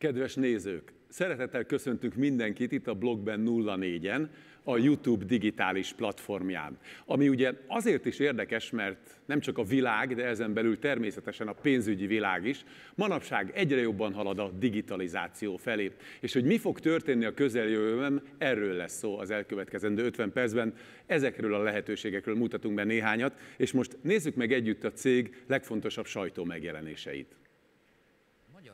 Kedves nézők, szeretettel köszöntünk mindenkit itt a blogben 04-en, a YouTube digitális platformján. Ami ugye azért is érdekes, mert nem csak a világ, de ezen belül természetesen a pénzügyi világ is, manapság egyre jobban halad a digitalizáció felé. És hogy mi fog történni a közeljövőben, erről lesz szó az elkövetkezendő 50 percben. Ezekről a lehetőségekről mutatunk be néhányat, és most nézzük meg együtt a cég legfontosabb sajtó megjelenéseit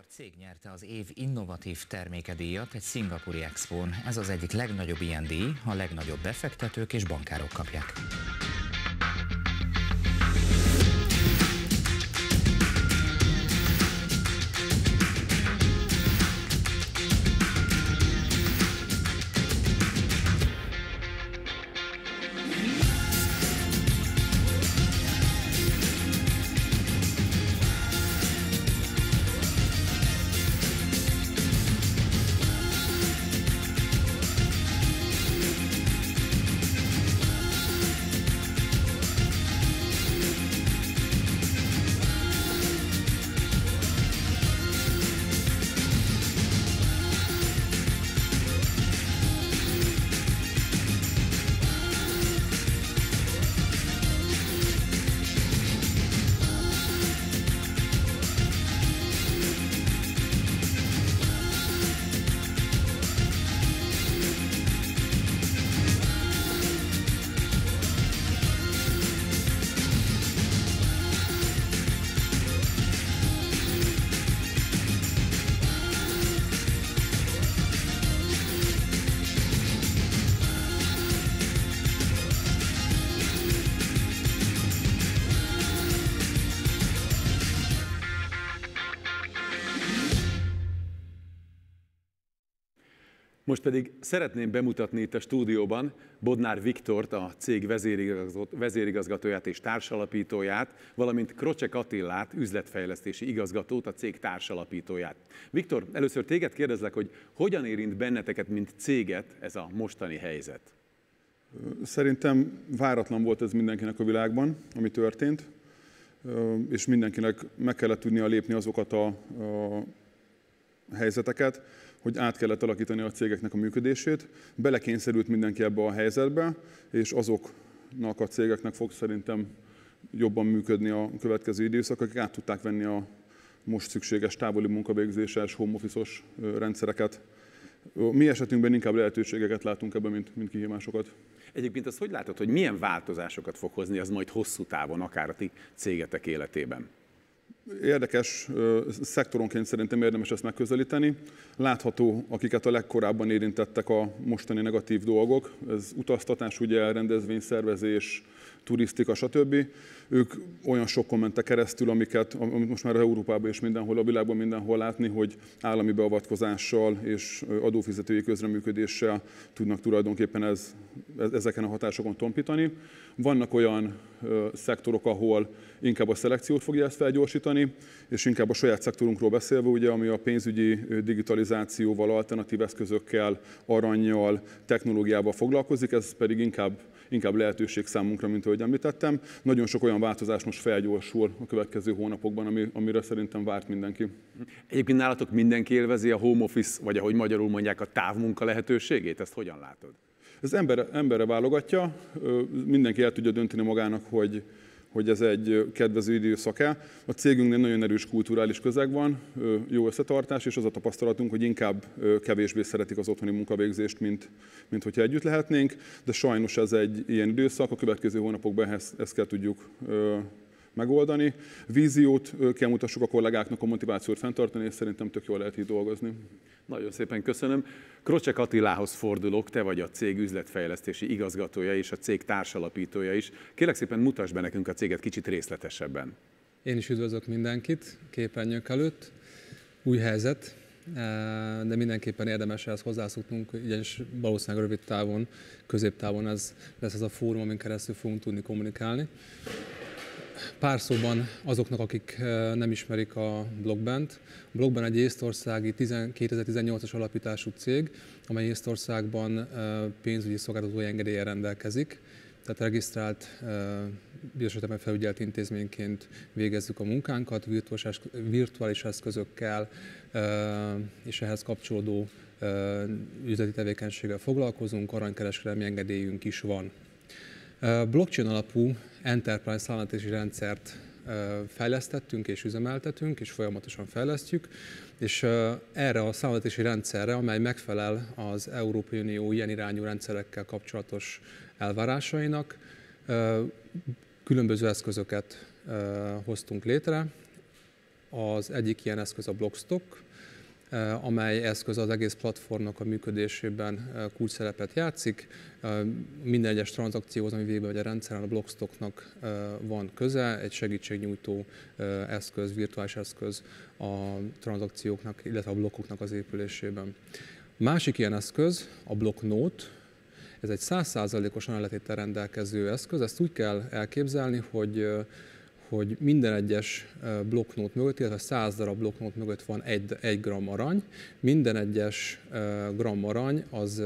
cég nyerte az év innovatív termékedíjat egy szingapúri expón. Ez az egyik legnagyobb ilyen díj, a legnagyobb befektetők és bankárok kapják. Szeretném bemutatni itt a stúdióban Bodnár Viktort, a cég vezérigazgatóját és társalapítóját, valamint Krocsek Attillát, üzletfejlesztési igazgatót, a cég társalapítóját. Viktor, először téged kérdezlek, hogy hogyan érint benneteket, mint céget ez a mostani helyzet? Szerintem váratlan volt ez mindenkinek a világban, ami történt, és mindenkinek meg kellett tudnia lépni azokat a, a helyzeteket, hogy át kellett alakítani a cégeknek a működését. Belekényszerült mindenki ebbe a helyzetbe, és azoknak a cégeknek fog szerintem jobban működni a következő időszak, akik át tudták venni a most szükséges távoli munkavégzéses, home office rendszereket. Mi esetünkben inkább lehetőségeket látunk ebben, mint, mint kihívásokat. Egyébként azt hogy látod, hogy milyen változásokat fog hozni az majd hosszú távon, akár a ti cégetek életében? Érdekes szektoronként szerintem érdemes ezt megközelíteni. Látható, akiket a legkorábban érintettek a mostani negatív dolgok, ez utaztatás, ugye rendezvényszervezés, turisztika, stb. Ők olyan sok mentek keresztül, amiket, amit most már Európában és mindenhol, a világban mindenhol látni, hogy állami beavatkozással és adófizetői közreműködéssel tudnak tulajdonképpen ez, ezeken a hatásokon tompítani. Vannak olyan ö, szektorok, ahol inkább a szelekciót fogja ezt felgyorsítani, és inkább a saját szektorunkról beszélve, ugye, ami a pénzügyi digitalizációval, alternatív eszközökkel, aranyjal, technológiával foglalkozik, ez pedig inkább inkább lehetőség számunkra, mint ahogy említettem. Nagyon sok olyan változás most felgyorsul a következő hónapokban, ami, amire szerintem várt mindenki. Egyébként nálatok mindenki élvezi a home office, vagy ahogy magyarul mondják, a távmunka lehetőségét? Ezt hogyan látod? Ez emberre, emberre válogatja, mindenki el tudja dönteni magának, hogy, hogy ez egy kedvező időszak-e. A cégünknél nagyon erős kulturális közeg van, jó összetartás, és az a tapasztalatunk, hogy inkább kevésbé szeretik az otthoni munkavégzést, mint, mint hogyha együtt lehetnénk, de sajnos ez egy ilyen időszak, a következő hónapokban ezt, ezt kell tudjuk megoldani. Víziót kell mutassuk a kollégáknak, a motivációt fenntartani, és szerintem tök jól lehet így dolgozni. Nagyon szépen köszönöm. Krocsek Attilához fordulok, te vagy a cég üzletfejlesztési igazgatója és a cég társalapítója is. Kérlek szépen mutasd be nekünk a céget kicsit részletesebben. Én is üdvözlök mindenkit képernyők előtt. Új helyzet, de mindenképpen érdemes ehhez hozzászoknunk, ugyanis valószínűleg rövid távon, középtávon ez lesz ez a fórum, amin keresztül fogunk tudni kommunikálni. Pár szóban azoknak, akik eh, nem ismerik a Blogbent. A Blogben egy észtországi 2018-as alapítású cég, amely Észtországban eh, pénzügyi szolgáltatói engedélye rendelkezik, tehát regisztrált bizonyos felügyelt intézményként végezzük a munkánkat, virtuális eszközökkel és ehhez kapcsolódó üzleti tevékenységgel foglalkozunk, aranykereskedelmi engedélyünk is van. Blockchain alapú enterprise számlatási rendszert fejlesztettünk és üzemeltetünk, és folyamatosan fejlesztjük, és erre a számlatási rendszerre, amely megfelel az Európai Unió ilyen irányú rendszerekkel kapcsolatos elvárásainak, különböző eszközöket hoztunk létre. Az egyik ilyen eszköz a Blockstock, amely eszköz az egész platformnak a működésében kulcs szerepet játszik. Minden egyes tranzakcióhoz, ami végbe vagy a rendszeren, a Blockstocknak van köze, egy segítségnyújtó eszköz, virtuális eszköz a tranzakcióknak, illetve a blokkoknak az épülésében. Másik ilyen eszköz a Blocknote, ez egy 100%-os analytétel rendelkező eszköz, ezt úgy kell elképzelni, hogy hogy minden egyes blokknót mögött, illetve 100 darab blokknót mögött van egy, egy gram arany. Minden egyes gram arany az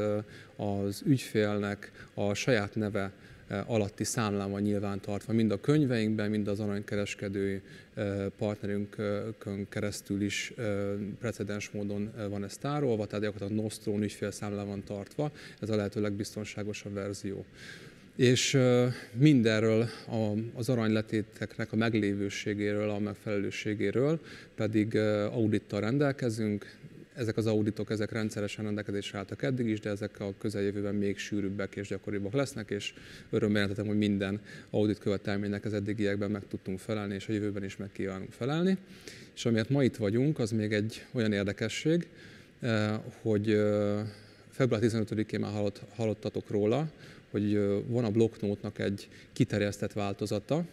az ügyfélnek a saját neve alatti számlán van nyilván tartva, mind a könyveinkben, mind az aranykereskedő partnerünkön keresztül is precedens módon van ez tárolva, tehát gyakorlatilag Nostron ügyfélszámlán van tartva, ez a lehető legbiztonságosabb verzió és mindenről az aranyletéteknek a meglévőségéről, a megfelelőségéről pedig audittal rendelkezünk. Ezek az auditok ezek rendszeresen rendelkezésre álltak eddig is, de ezek a közeljövőben még sűrűbbek és gyakoribbak lesznek, és örömmel jelentetem, hogy minden audit követelménynek az eddigiekben meg tudtunk felelni, és a jövőben is meg kívánunk felelni. És amiért ma itt vagyunk, az még egy olyan érdekesség, hogy február 15-én már hallott, hallottatok róla, hogy van a blokknótnak egy kiterjesztett változata,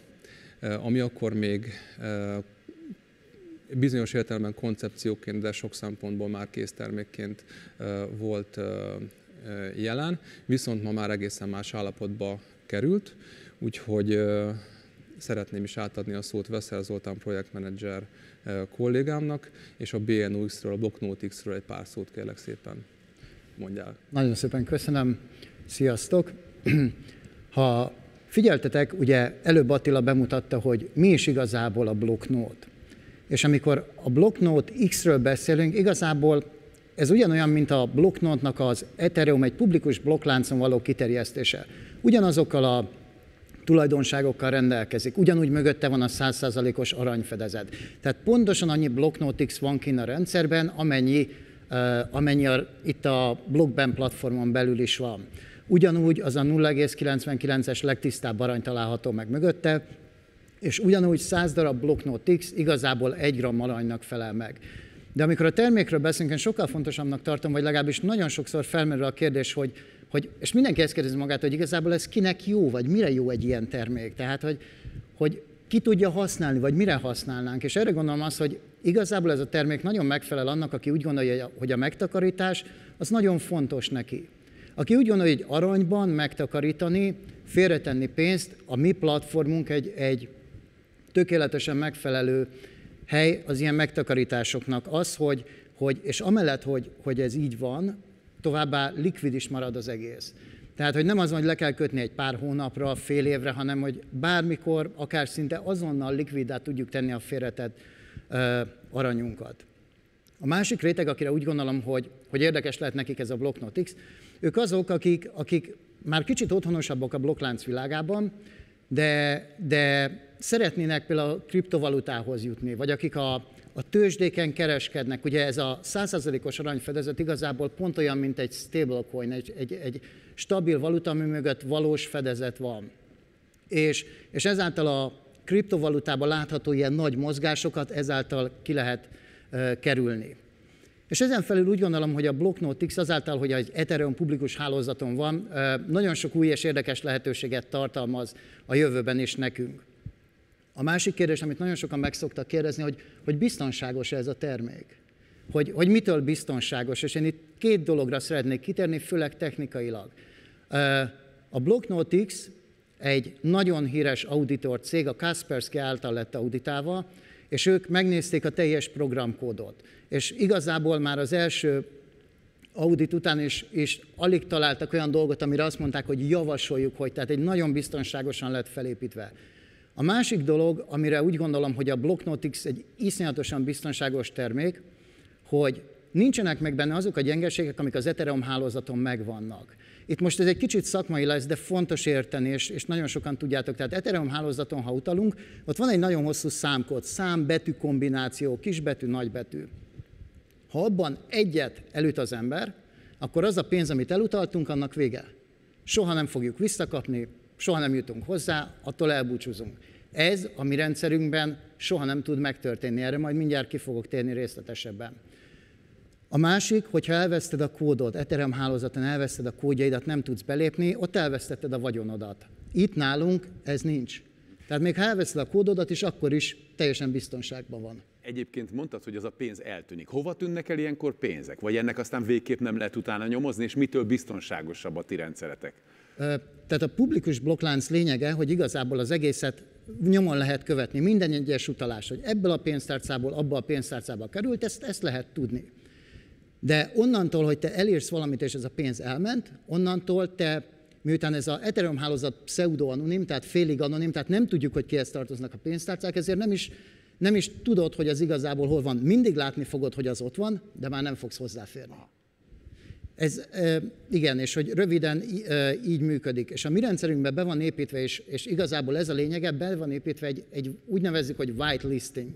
ami akkor még bizonyos értelemben koncepcióként, de sok szempontból már késztermékként volt jelen, viszont ma már egészen más állapotba került, úgyhogy szeretném is átadni a szót Veszel Zoltán projektmenedzser kollégámnak, és a BNUX-ről, a BlockNote-X-ről egy pár szót kérlek szépen mondjál. Nagyon szépen köszönöm, sziasztok! Ha figyeltetek, ugye előbb Attila bemutatta, hogy mi is igazából a blokknót. És amikor a blokknót X-ről beszélünk, igazából ez ugyanolyan, mint a blokknótnak az Ethereum egy publikus blokkláncon való kiterjesztése. Ugyanazokkal a tulajdonságokkal rendelkezik. Ugyanúgy mögötte van a 100%-os aranyfedezet. Tehát pontosan annyi blokknót X van kint a rendszerben, amennyi, uh, amennyi a, itt a blockben platformon belül is van. Ugyanúgy az a 0,99-es legtisztább arany található meg mögötte, és ugyanúgy 100 darab blokknót X igazából egy gram aranynak felel meg. De amikor a termékről beszélünk, én sokkal fontosabbnak tartom, vagy legalábbis nagyon sokszor felmerül a kérdés, hogy, hogy és mindenki ezt kérdezi magát, hogy igazából ez kinek jó, vagy mire jó egy ilyen termék. Tehát, hogy, hogy ki tudja használni, vagy mire használnánk. És erre gondolom azt, hogy igazából ez a termék nagyon megfelel annak, aki úgy gondolja, hogy a megtakarítás az nagyon fontos neki. Aki úgy gondolja, hogy aranyban megtakarítani, félretenni pénzt, a mi platformunk egy, egy tökéletesen megfelelő hely az ilyen megtakarításoknak az, hogy, hogy és amellett, hogy, hogy ez így van, továbbá likvid is marad az egész. Tehát, hogy nem az van, hogy le kell kötni egy pár hónapra, fél évre, hanem hogy bármikor, akár szinte azonnal likvidát tudjuk tenni a félretett uh, aranyunkat. A másik réteg, akire úgy gondolom, hogy, hogy érdekes lehet nekik ez a Blocknote X, ők azok, akik, akik már kicsit otthonosabbak a blokklánc világában, de, de szeretnének például a kriptovalutához jutni, vagy akik a, a tőzsdéken kereskednek. Ugye ez a 100%-os aranyfedezet igazából pont olyan, mint egy stablecoin, egy, egy, egy stabil valuta, ami mögött valós fedezet van. És, és ezáltal a kriptovalutában látható ilyen nagy mozgásokat ezáltal ki lehet kerülni. És ezen felül úgy gondolom, hogy a Blocknote X azáltal, hogy egy Ethereum publikus hálózaton van, nagyon sok új és érdekes lehetőséget tartalmaz a jövőben is nekünk. A másik kérdés, amit nagyon sokan meg szoktak kérdezni, hogy, hogy biztonságos ez a termék? Hogy, hogy mitől biztonságos? És én itt két dologra szeretnék kitérni, főleg technikailag. A Blocknote X egy nagyon híres auditor cég, a Kaspersky által lett auditálva, és ők megnézték a teljes programkódot. És igazából már az első audit után, és, és alig találtak olyan dolgot, amire azt mondták, hogy javasoljuk, hogy tehát egy nagyon biztonságosan lett felépítve. A másik dolog, amire úgy gondolom, hogy a Blocknotix egy iszonyatosan biztonságos termék, hogy nincsenek meg benne azok a gyengeségek, amik az Ethereum hálózaton megvannak. Itt most ez egy kicsit szakmai lesz, de fontos érteni, és, és nagyon sokan tudjátok. Tehát Ethereum hálózaton, ha utalunk, ott van egy nagyon hosszú számkód, szám-betű kombináció, kisbetű, nagybetű. Ha abban egyet elüt az ember, akkor az a pénz, amit elutaltunk, annak vége. Soha nem fogjuk visszakapni, soha nem jutunk hozzá, attól elbúcsúzunk. Ez a mi rendszerünkben soha nem tud megtörténni, erre majd mindjárt ki fogok térni részletesebben. A másik, hogyha elveszted a kódot, Ethereum hálózaton elveszted a kódjaidat, nem tudsz belépni, ott elvesztetted a vagyonodat. Itt nálunk ez nincs. Tehát még ha elveszed a kódodat is, akkor is teljesen biztonságban van. Egyébként mondtad, hogy az a pénz eltűnik. Hova tűnnek el ilyenkor pénzek? Vagy ennek aztán végképp nem lehet utána nyomozni, és mitől biztonságosabb a ti rendszeretek? Tehát a publikus blokklánc lényege, hogy igazából az egészet nyomon lehet követni, minden egyes utalás, hogy ebből a pénztárcából abba a pénztárcába került, ezt, ezt lehet tudni. De onnantól, hogy te elérsz valamit, és ez a pénz elment, onnantól te, miután ez a Ethereum hálózat pseudo-anonim, tehát félig anonim, tehát nem tudjuk, hogy kihez tartoznak a pénztárcák, ezért nem is, nem is tudod, hogy az igazából hol van. Mindig látni fogod, hogy az ott van, de már nem fogsz hozzáférni. Ez igen, és hogy röviden így működik. És a mi rendszerünkben be van építve, és, és igazából ez a lényege, be van építve egy, egy úgy hogy whitelisting,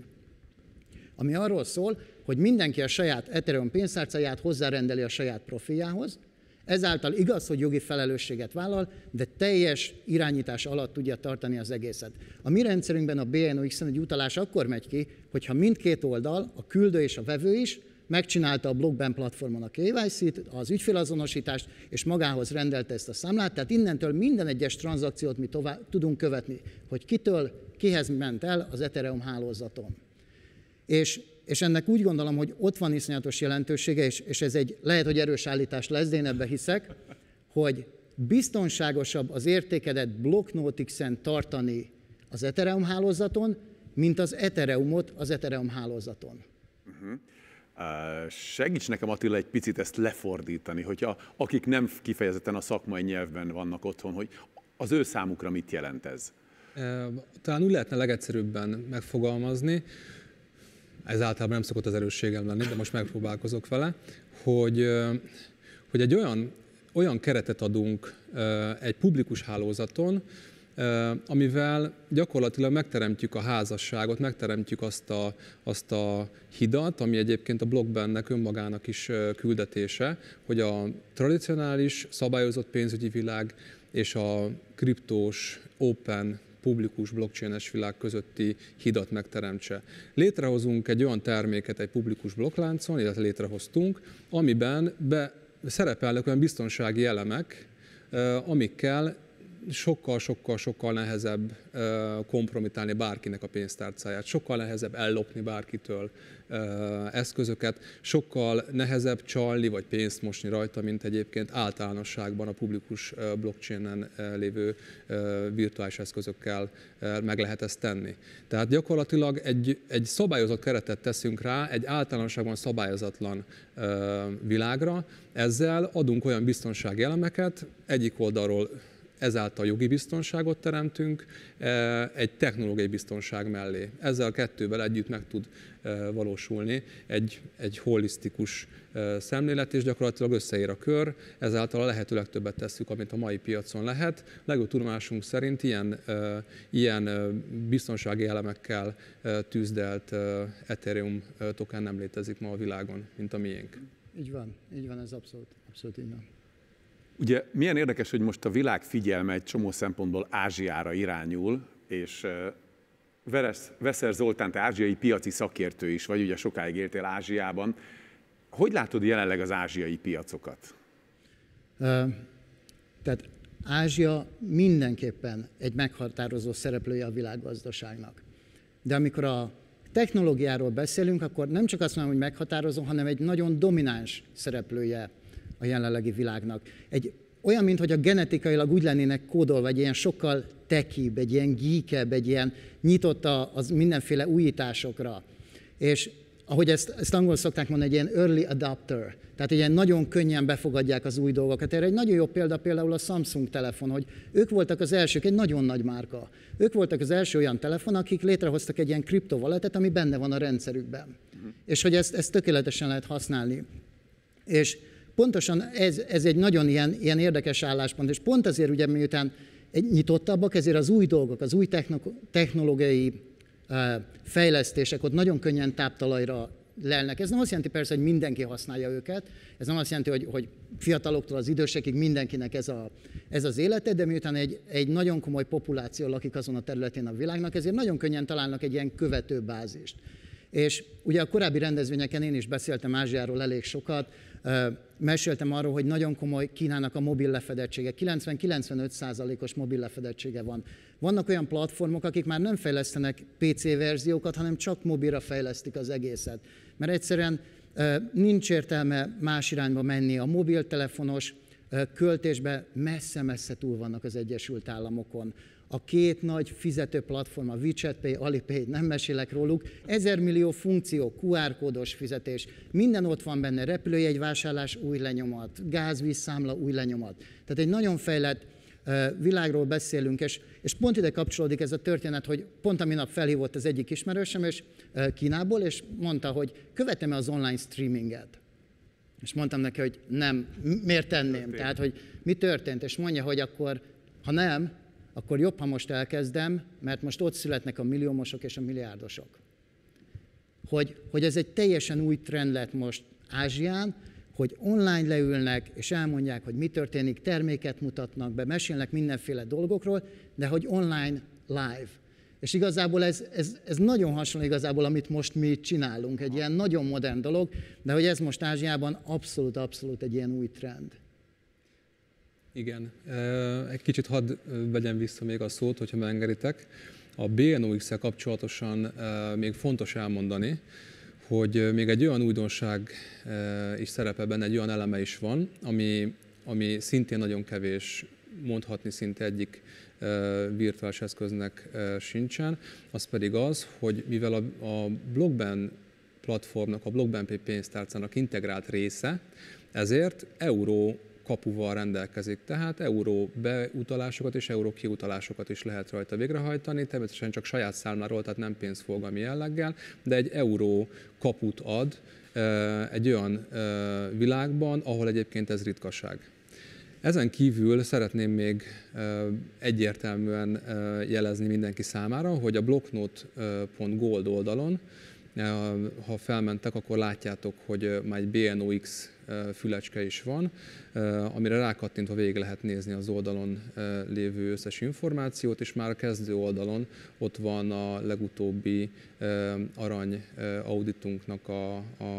ami arról szól, hogy mindenki a saját Ethereum pénztárcáját hozzárendeli a saját profiljához, ezáltal igaz, hogy jogi felelősséget vállal, de teljes irányítás alatt tudja tartani az egészet. A mi rendszerünkben a BNOX-en egy utalás akkor megy ki, hogyha mindkét oldal, a küldő és a vevő is megcsinálta a Blockben platformon a KYC-t, az ügyfélazonosítást, és magához rendelte ezt a számlát, tehát innentől minden egyes tranzakciót mi tovább tudunk követni, hogy kitől, kihez ment el az Ethereum hálózaton. És, és ennek úgy gondolom, hogy ott van iszonyatos jelentősége, és, és ez egy lehet, hogy erős állítás lesz, de én ebbe hiszek, hogy biztonságosabb az értékedet Blocknotix-en tartani az Ethereum hálózaton, mint az Ethereumot az Ethereum hálózaton. Uh-huh. Segíts nekem Attila egy picit ezt lefordítani, hogyha akik nem kifejezetten a szakmai nyelvben vannak otthon, hogy az ő számukra mit jelent ez? Talán úgy lehetne legegyszerűbben megfogalmazni, ez általában nem szokott az erősségem lenni, de most megpróbálkozok vele, hogy, hogy egy olyan, olyan keretet adunk egy publikus hálózaton, amivel gyakorlatilag megteremtjük a házasságot, megteremtjük azt a, azt a hidat, ami egyébként a blogbennek önmagának is küldetése, hogy a tradicionális, szabályozott pénzügyi világ és a kriptós, open, publikus blockchain-es világ közötti hidat megteremtse. Létrehozunk egy olyan terméket egy publikus blokkláncon, illetve létrehoztunk, amiben be szerepelnek olyan biztonsági elemek, amikkel sokkal-sokkal-sokkal nehezebb kompromitálni bárkinek a pénztárcáját, sokkal nehezebb ellopni bárkitől eszközöket, sokkal nehezebb csalni vagy pénzt mosni rajta, mint egyébként általánosságban a publikus blockchainen lévő virtuális eszközökkel meg lehet ezt tenni. Tehát gyakorlatilag egy, egy szabályozott keretet teszünk rá, egy általánosságban szabályozatlan világra, ezzel adunk olyan biztonsági elemeket, egyik oldalról ezáltal jogi biztonságot teremtünk e, egy technológiai biztonság mellé. Ezzel a kettővel együtt meg tud e, valósulni egy, egy holisztikus e, szemlélet, és gyakorlatilag összeér a kör, ezáltal a lehető legtöbbet tesszük, amit a mai piacon lehet. Legjobb tudomásunk szerint ilyen, ilyen biztonsági elemekkel tűzdelt Ethereum token nem létezik ma a világon, mint a miénk. Így van, így van, ez abszolút, abszolút így van. Ugye milyen érdekes, hogy most a világ figyelme egy csomó szempontból Ázsiára irányul, és Veszer Zoltán, te ázsiai piaci szakértő is vagy, ugye sokáig éltél Ázsiában. Hogy látod jelenleg az ázsiai piacokat? Tehát Ázsia mindenképpen egy meghatározó szereplője a világgazdaságnak. De amikor a technológiáról beszélünk, akkor nem csak azt mondom, hogy meghatározó, hanem egy nagyon domináns szereplője a jelenlegi világnak. Egy olyan, mint hogy a genetikailag úgy lennének kódolva, egy ilyen sokkal tekibb, egy ilyen geekebb, egy ilyen nyitott az mindenféle újításokra. És ahogy ezt, ezt angol szokták mondani, egy ilyen early adapter, tehát ilyen nagyon könnyen befogadják az új dolgokat. Erre egy nagyon jó példa például a Samsung telefon, hogy ők voltak az elsők, egy nagyon nagy márka. Ők voltak az első olyan telefon, akik létrehoztak egy ilyen kriptovaletet, ami benne van a rendszerükben. Uh-huh. És hogy ezt, ezt tökéletesen lehet használni. És pontosan ez, ez egy nagyon ilyen, ilyen érdekes álláspont, és pont azért ugye miután nyitottabbak, ezért az új dolgok, az új technológiai fejlesztések ott nagyon könnyen táptalajra lelnek. Ez nem azt jelenti persze, hogy mindenki használja őket, ez nem azt jelenti, hogy, hogy fiataloktól az idősekig mindenkinek ez, a, ez az élete, de miután egy, egy nagyon komoly populáció lakik azon a területén a világnak, ezért nagyon könnyen találnak egy ilyen követőbázist. És ugye a korábbi rendezvényeken én is beszéltem Ázsiáról elég sokat, meséltem arról, hogy nagyon komoly Kínának a mobil lefedettsége, 90-95 százalékos mobil lefedettsége van. Vannak olyan platformok, akik már nem fejlesztenek PC verziókat, hanem csak mobilra fejlesztik az egészet. Mert egyszerűen nincs értelme más irányba menni. A mobiltelefonos költésbe messze-messze túl vannak az Egyesült Államokon a két nagy fizető platform, a WeChat Pay, Alipay, nem mesélek róluk, ezer millió funkció, QR kódos fizetés, minden ott van benne, repülőjegy vásárlás új lenyomat, gázvízszámla új lenyomat. Tehát egy nagyon fejlett világról beszélünk, és, és pont ide kapcsolódik ez a történet, hogy pont a minap felhívott az egyik ismerősöm, és Kínából, és mondta, hogy követem-e az online streaminget. És mondtam neki, hogy nem, miért tenném? Tehát, hogy mi történt? És mondja, hogy akkor, ha nem, akkor jobb, ha most elkezdem, mert most ott születnek a milliómosok és a milliárdosok. Hogy, hogy ez egy teljesen új trend lett most Ázsián, hogy online leülnek, és elmondják, hogy mi történik, terméket mutatnak be, mesélnek mindenféle dolgokról, de hogy online live. És igazából ez, ez, ez nagyon hasonló igazából, amit most mi csinálunk, egy ilyen nagyon modern dolog, de hogy ez most Ázsiában abszolút, abszolút egy ilyen új trend. Igen, egy kicsit hadd vegyem vissza még a szót, hogyha megengeditek. A BNOX-el kapcsolatosan még fontos elmondani, hogy még egy olyan újdonság is szerepel benne, egy olyan eleme is van, ami, ami szintén nagyon kevés, mondhatni szinte egyik virtuális eszköznek sincsen, az pedig az, hogy mivel a, a Blockben platformnak, a Blockben pénztárcának integrált része, ezért euró kapuval rendelkezik, tehát euró beutalásokat és euró kiutalásokat is lehet rajta végrehajtani, természetesen csak saját számláról, tehát nem pénzforgalmi jelleggel, de egy euró kaput ad egy olyan világban, ahol egyébként ez ritkaság. Ezen kívül szeretném még egyértelműen jelezni mindenki számára, hogy a blocknote.gold oldalon, ha felmentek, akkor látjátok, hogy már egy BNOX fülecske is van, amire rákattintva végig lehet nézni az oldalon lévő összes információt, és már a kezdő oldalon ott van a legutóbbi arany auditunknak a, a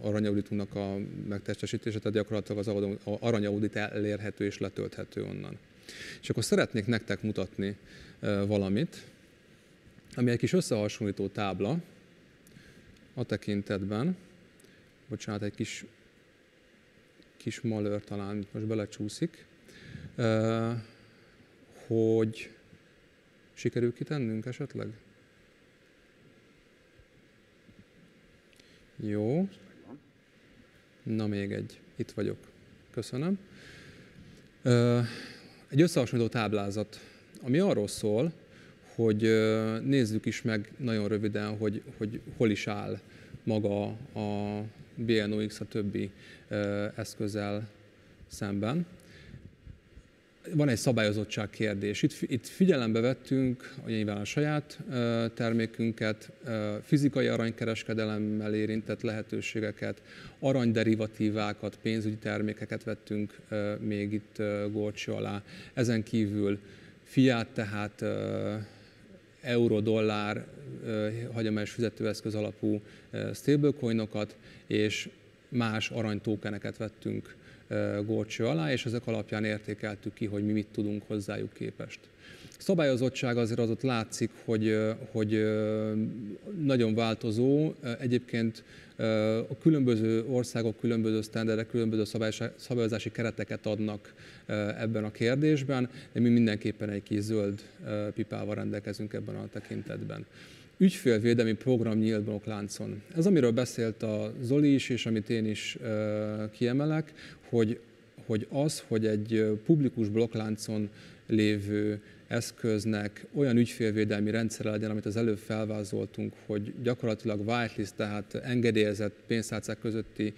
arany auditunknak a megtestesítése, tehát gyakorlatilag az arany audit elérhető és letölthető onnan. És akkor szeretnék nektek mutatni valamit, ami egy kis összehasonlító tábla a tekintetben, bocsánat, egy kis kis malőr talán most belecsúszik, hogy sikerül kitennünk esetleg? Jó. Na még egy. Itt vagyok. Köszönöm. Egy összehasonlító táblázat, ami arról szól, hogy nézzük is meg nagyon röviden, hogy, hogy hol is áll maga a BNOX a többi eszközzel szemben. Van egy szabályozottság kérdés. Itt, itt figyelembe vettünk nyilván a saját termékünket, fizikai aranykereskedelemmel érintett lehetőségeket, aranyderivatívákat, pénzügyi termékeket vettünk még itt górcső alá. Ezen kívül fiát, tehát euró-dollár hagyományos fizetőeszköz alapú stablecoinokat, és más aranytókeneket vettünk górcső alá, és ezek alapján értékeltük ki, hogy mi mit tudunk hozzájuk képest. Szabályozottság azért az ott látszik, hogy, hogy nagyon változó. Egyébként a különböző országok különböző sztenderek, különböző szabályozási kereteket adnak ebben a kérdésben, de mi mindenképpen egy kis zöld pipával rendelkezünk ebben a tekintetben. Ügyfélvédelmi program nyílt láncon. Ez, amiről beszélt a Zoli is, és amit én is kiemelek, hogy, hogy az, hogy egy publikus blokkláncon lévő eszköznek olyan ügyfélvédelmi rendszere legyen, amit az előbb felvázoltunk, hogy gyakorlatilag whitelist, tehát engedélyezett pénztárcák közötti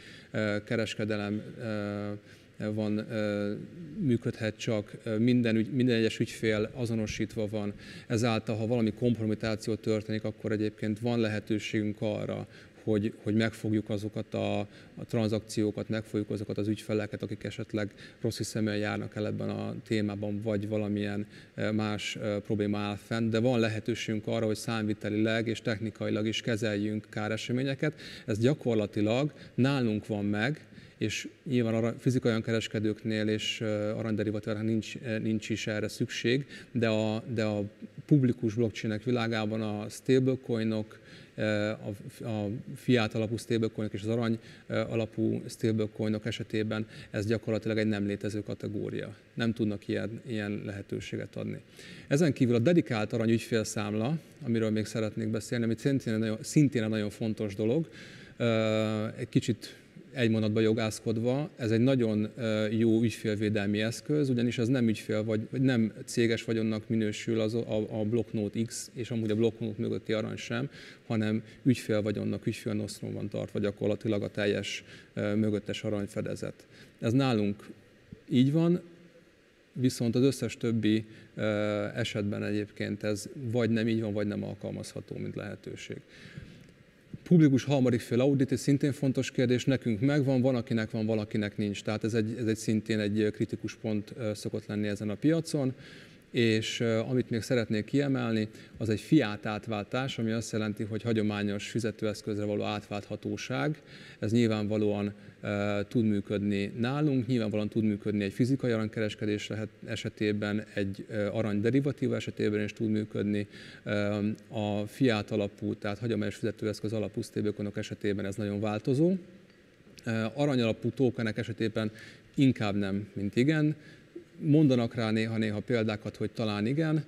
kereskedelem van, működhet csak, minden, ügy, minden egyes ügyfél azonosítva van. Ezáltal, ha valami kompromitáció történik, akkor egyébként van lehetőségünk arra, hogy, hogy megfogjuk azokat a, a tranzakciókat, megfogjuk azokat az ügyfeleket, akik esetleg rossz hiszeműen járnak el ebben a témában, vagy valamilyen más probléma áll fenn, de van lehetőségünk arra, hogy számvitelileg és technikailag is kezeljünk káreseményeket. Ez gyakorlatilag nálunk van meg, és nyilván a fizikai kereskedőknél és aranyderivatívák nincs, nincs is erre szükség, de a, de a publikus blockchainek világában a stablecoinok, a, a fiat alapú stablecoinok és az arany alapú stablecoinok esetében ez gyakorlatilag egy nem létező kategória. Nem tudnak ilyen, ilyen lehetőséget adni. Ezen kívül a dedikált arany ügyfélszámla, amiről még szeretnék beszélni, amit szintén nagyon, szintén egy nagyon fontos dolog, egy kicsit egy mondatban jogászkodva, ez egy nagyon jó ügyfélvédelmi eszköz, ugyanis ez nem ügyfél, vagy, vagy nem céges vagyonnak minősül az a, a Blocknote X, és amúgy a Blocknote mögötti arany sem, hanem ügyfél vagyonnak, ügyfélnosztron van tartva gyakorlatilag a teljes mögöttes aranyfedezet. Ez nálunk így van, viszont az összes többi esetben egyébként ez vagy nem így van, vagy nem alkalmazható, mint lehetőség publikus harmadik fél audit, szintén fontos kérdés, nekünk megvan, van, akinek van, valakinek nincs. Tehát ez egy, ez egy szintén egy kritikus pont szokott lenni ezen a piacon és amit még szeretnék kiemelni, az egy fiát átváltás, ami azt jelenti, hogy hagyományos fizetőeszközre való átválthatóság, ez nyilvánvalóan e, tud működni nálunk, nyilvánvalóan tud működni egy fizikai aranykereskedés esetében, egy arany derivatíva esetében is tud működni. E, a fiát alapú, tehát hagyományos fizetőeszköz alapú stablecoinok esetében ez nagyon változó. E, aranyalapú tokenek esetében inkább nem, mint igen mondanak rá néha-néha példákat, hogy talán igen,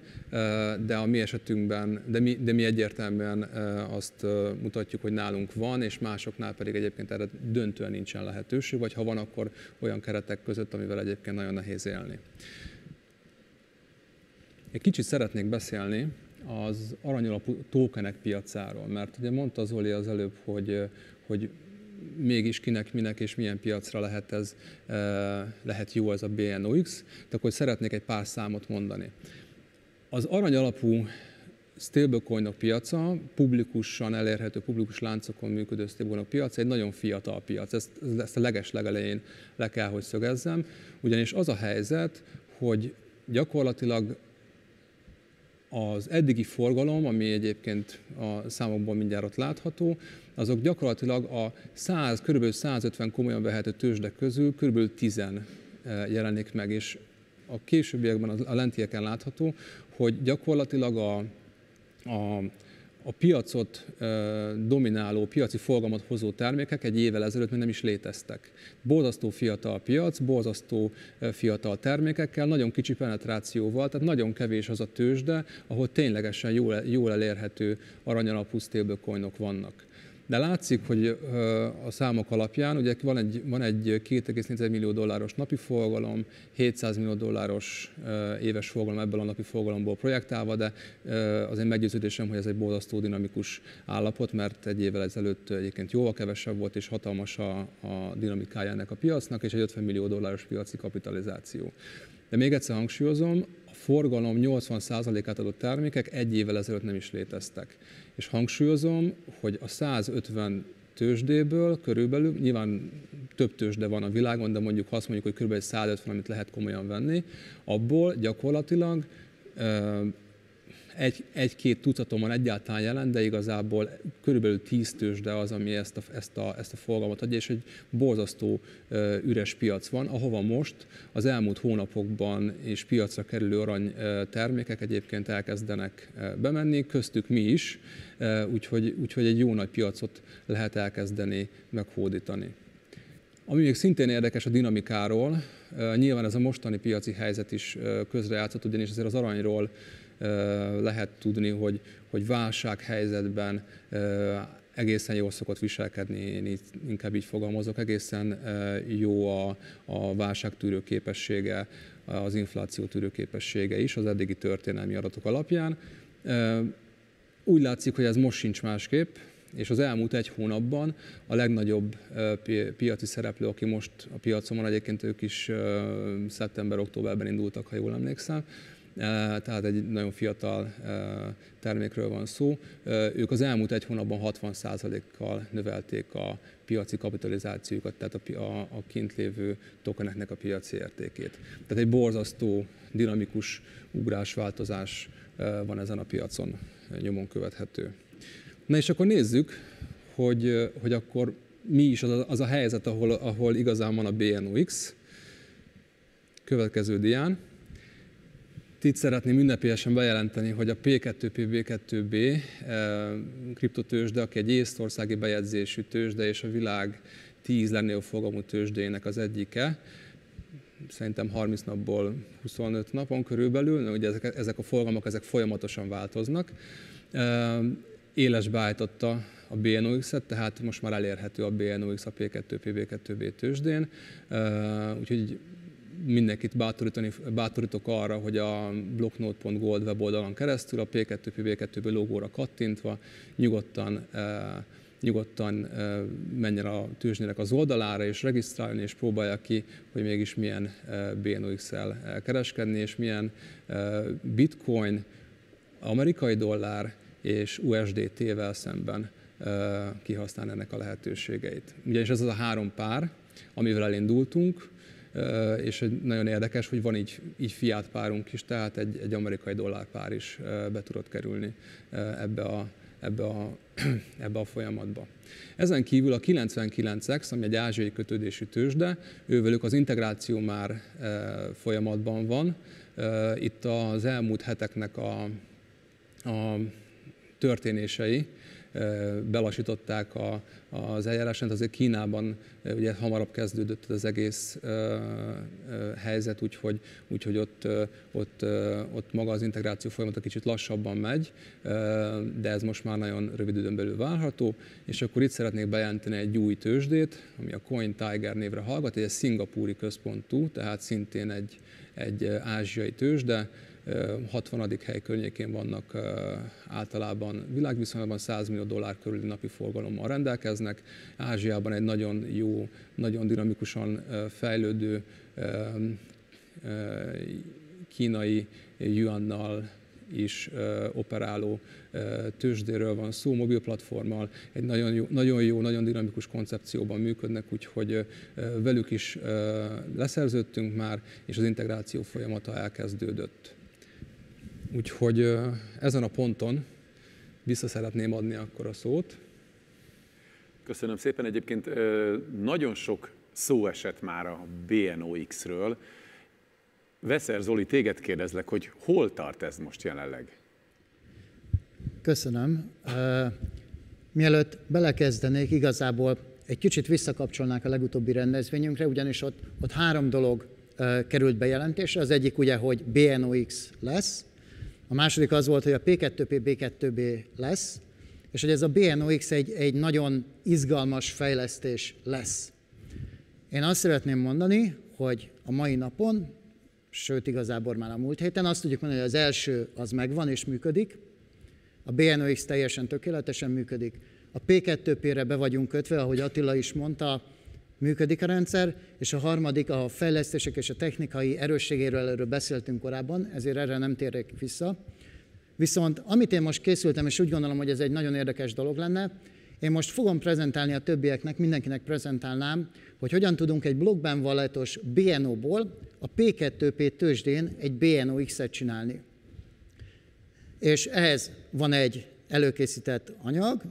de a mi esetünkben, de mi, de mi egyértelműen azt mutatjuk, hogy nálunk van, és másoknál pedig egyébként erre döntően nincsen lehetőség, vagy ha van, akkor olyan keretek között, amivel egyébként nagyon nehéz élni. Egy kicsit szeretnék beszélni az aranyalapú tokenek piacáról, mert ugye mondta Zoli az előbb, hogy, hogy mégis kinek, minek és milyen piacra lehet ez, lehet jó ez a BNOX, de akkor szeretnék egy pár számot mondani. Az arany alapú stablecoinok piaca, publikusan elérhető, publikus láncokon működő stablecoinok piaca egy nagyon fiatal piac. Ezt, ezt a leges legelején le kell, hogy szögezzem, ugyanis az a helyzet, hogy gyakorlatilag az eddigi forgalom, ami egyébként a számokból mindjárt ott látható, azok gyakorlatilag a 100, kb. 150 komolyan vehető tőzsdek közül kb. 10 eh, jelenik meg, és a későbbiekben a lentieken látható, hogy gyakorlatilag a, a a piacot domináló, piaci forgalmat hozó termékek egy évvel ezelőtt még nem is léteztek. Borzasztó fiatal piac, borzasztó fiatal termékekkel, nagyon kicsi penetrációval, tehát nagyon kevés az a tőzsde, ahol ténylegesen jól, jól elérhető aranyalapú stablecoinok vannak. De látszik, hogy a számok alapján, ugye van egy, van egy 2,4 millió dolláros napi forgalom, 700 millió dolláros éves forgalom ebből a napi forgalomból projektálva, de az én meggyőződésem, hogy ez egy borzasztó dinamikus állapot, mert egy évvel ezelőtt egyébként jóval kevesebb volt, és hatalmas a, a dinamikája ennek a piacnak, és egy 50 millió dolláros piaci kapitalizáció. De még egyszer hangsúlyozom, a forgalom 80%-át adott termékek egy évvel ezelőtt nem is léteztek. És hangsúlyozom, hogy a 150 tőzsdéből körülbelül, nyilván több tőzsde van a világon, de mondjuk ha azt mondjuk, hogy kb. 150, amit lehet komolyan venni, abból gyakorlatilag egy, egy-két tucaton van egyáltalán jelen, de igazából körülbelül tíz tőzsde az, ami ezt a, ezt a, ezt a forgalmat adja, és egy borzasztó üres piac van, ahova most az elmúlt hónapokban és piacra kerülő arany termékek egyébként elkezdenek bemenni, köztük mi is, úgyhogy, úgyhogy egy jó nagy piacot lehet elkezdeni meghódítani. Ami még szintén érdekes a dinamikáról, nyilván ez a mostani piaci helyzet is közrejátszott, ugyanis azért az aranyról lehet tudni, hogy, hogy válsághelyzetben egészen jól szokott viselkedni, én inkább így fogalmazok, egészen jó a, a válságtűrő képessége, az infláció tűrő képessége is az eddigi történelmi adatok alapján. Úgy látszik, hogy ez most sincs másképp, és az elmúlt egy hónapban a legnagyobb piaci szereplő, aki most a piacon van, egyébként ők is szeptember-októberben indultak, ha jól emlékszem, tehát egy nagyon fiatal termékről van szó. Ők az elmúlt egy hónapban 60%-kal növelték a piaci kapitalizációjukat, tehát a, a, a kint lévő tokeneknek a piaci értékét. Tehát egy borzasztó, dinamikus ugrásváltozás van ezen a piacon nyomon követhető. Na és akkor nézzük, hogy, hogy akkor mi is az a, az a helyzet, ahol, ahol igazán van a BNOX. Következő dián. Itt szeretném ünnepélyesen bejelenteni, hogy a P2PB2B eh, kriptotősde, aki egy észtországi bejegyzésű tőzsde és a világ 10 legnagyobb fogalmú tőzsdének az egyike, szerintem 30 napból 25 napon körülbelül, ugye ezek, ezek a forgalmak ezek folyamatosan változnak. Eh, éles beállította a BNOX-et, tehát most már elérhető a BNOX a P2PB2B tőzsdén, eh, úgyhogy mindenkit bátorítani, bátorítok arra, hogy a blocknote.gold weboldalon keresztül a P2PB2B logóra kattintva nyugodtan nyugodtan menjen a tőzsnének az oldalára, és regisztrálni, és próbálja ki, hogy mégis milyen BNOX-el kereskedni, és milyen bitcoin, amerikai dollár és USDT-vel szemben kihasználni ennek a lehetőségeit. Ugyanis ez az a három pár, amivel elindultunk, és nagyon érdekes, hogy van így, így fiát párunk is, tehát egy, egy amerikai dollárpár is be tudott kerülni ebbe a, ebbe a, ebbe a folyamatba. Ezen kívül a 99X, ami egy ázsiai kötődésű tőzsde, ővelük az integráció már folyamatban van. Itt az elmúlt heteknek a, a történései belasították a, az eljárást, azért Kínában ugye hamarabb kezdődött az egész helyzet, úgyhogy, úgyhogy ott, ott, ott maga az integráció folyamata kicsit lassabban megy, de ez most már nagyon rövid időn belül várható, és akkor itt szeretnék bejelenteni egy új tőzsdét, ami a Coin Tiger névre hallgat, egy szingapúri központú, tehát szintén egy, egy ázsiai tőzsde, 60. hely környékén vannak általában világviszonylatban 100 millió dollár körüli napi forgalommal rendelkeznek. Ázsiában egy nagyon jó, nagyon dinamikusan fejlődő kínai yuannal is operáló tőzsdéről van szó, mobil platformmal, egy nagyon jó, nagyon jó, nagyon dinamikus koncepcióban működnek, úgyhogy velük is leszerződtünk már, és az integráció folyamata elkezdődött. Úgyhogy ezen a ponton vissza szeretném adni akkor a szót. Köszönöm szépen. Egyébként nagyon sok szó esett már a BNOX-ről. Veszer Zoli, téged kérdezlek, hogy hol tart ez most jelenleg? Köszönöm. Mielőtt belekezdenék, igazából egy kicsit visszakapcsolnák a legutóbbi rendezvényünkre, ugyanis ott, ott három dolog került bejelentésre. Az egyik ugye, hogy BNOX lesz, a második az volt, hogy a P2P B2B lesz, és hogy ez a BNOX egy, egy nagyon izgalmas fejlesztés lesz. Én azt szeretném mondani, hogy a mai napon, sőt igazából már a múlt héten azt tudjuk mondani, hogy az első az megvan és működik, a BNOX teljesen tökéletesen működik, a P2P-re be vagyunk kötve, ahogy Attila is mondta, működik a rendszer, és a harmadik a fejlesztések és a technikai erősségéről erről beszéltünk korábban, ezért erre nem térek vissza. Viszont amit én most készültem, és úgy gondolom, hogy ez egy nagyon érdekes dolog lenne, én most fogom prezentálni a többieknek, mindenkinek prezentálnám, hogy hogyan tudunk egy blokkben valletos BNO-ból a P2P tőzsdén egy BNOX-et csinálni. És ehhez van egy előkészített anyag,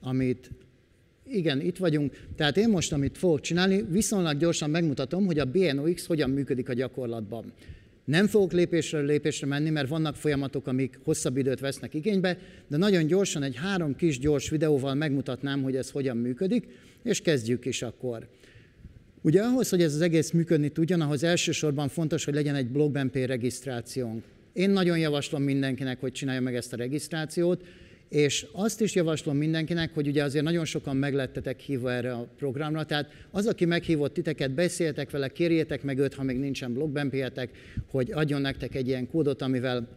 amit igen, itt vagyunk. Tehát én most, amit fogok csinálni, viszonylag gyorsan megmutatom, hogy a BNOX hogyan működik a gyakorlatban. Nem fogok lépésről lépésre menni, mert vannak folyamatok, amik hosszabb időt vesznek igénybe, de nagyon gyorsan egy három kis gyors videóval megmutatnám, hogy ez hogyan működik, és kezdjük is akkor. Ugye ahhoz, hogy ez az egész működni tudjon, ahhoz elsősorban fontos, hogy legyen egy BlogBNP regisztrációnk. Én nagyon javaslom mindenkinek, hogy csinálja meg ezt a regisztrációt, és azt is javaslom mindenkinek, hogy ugye azért nagyon sokan meglettetek hívva erre a programra, tehát az, aki meghívott titeket, beszéltek vele, kérjétek meg őt, ha még nincsen blogbempéjetek, hogy adjon nektek egy ilyen kódot, amivel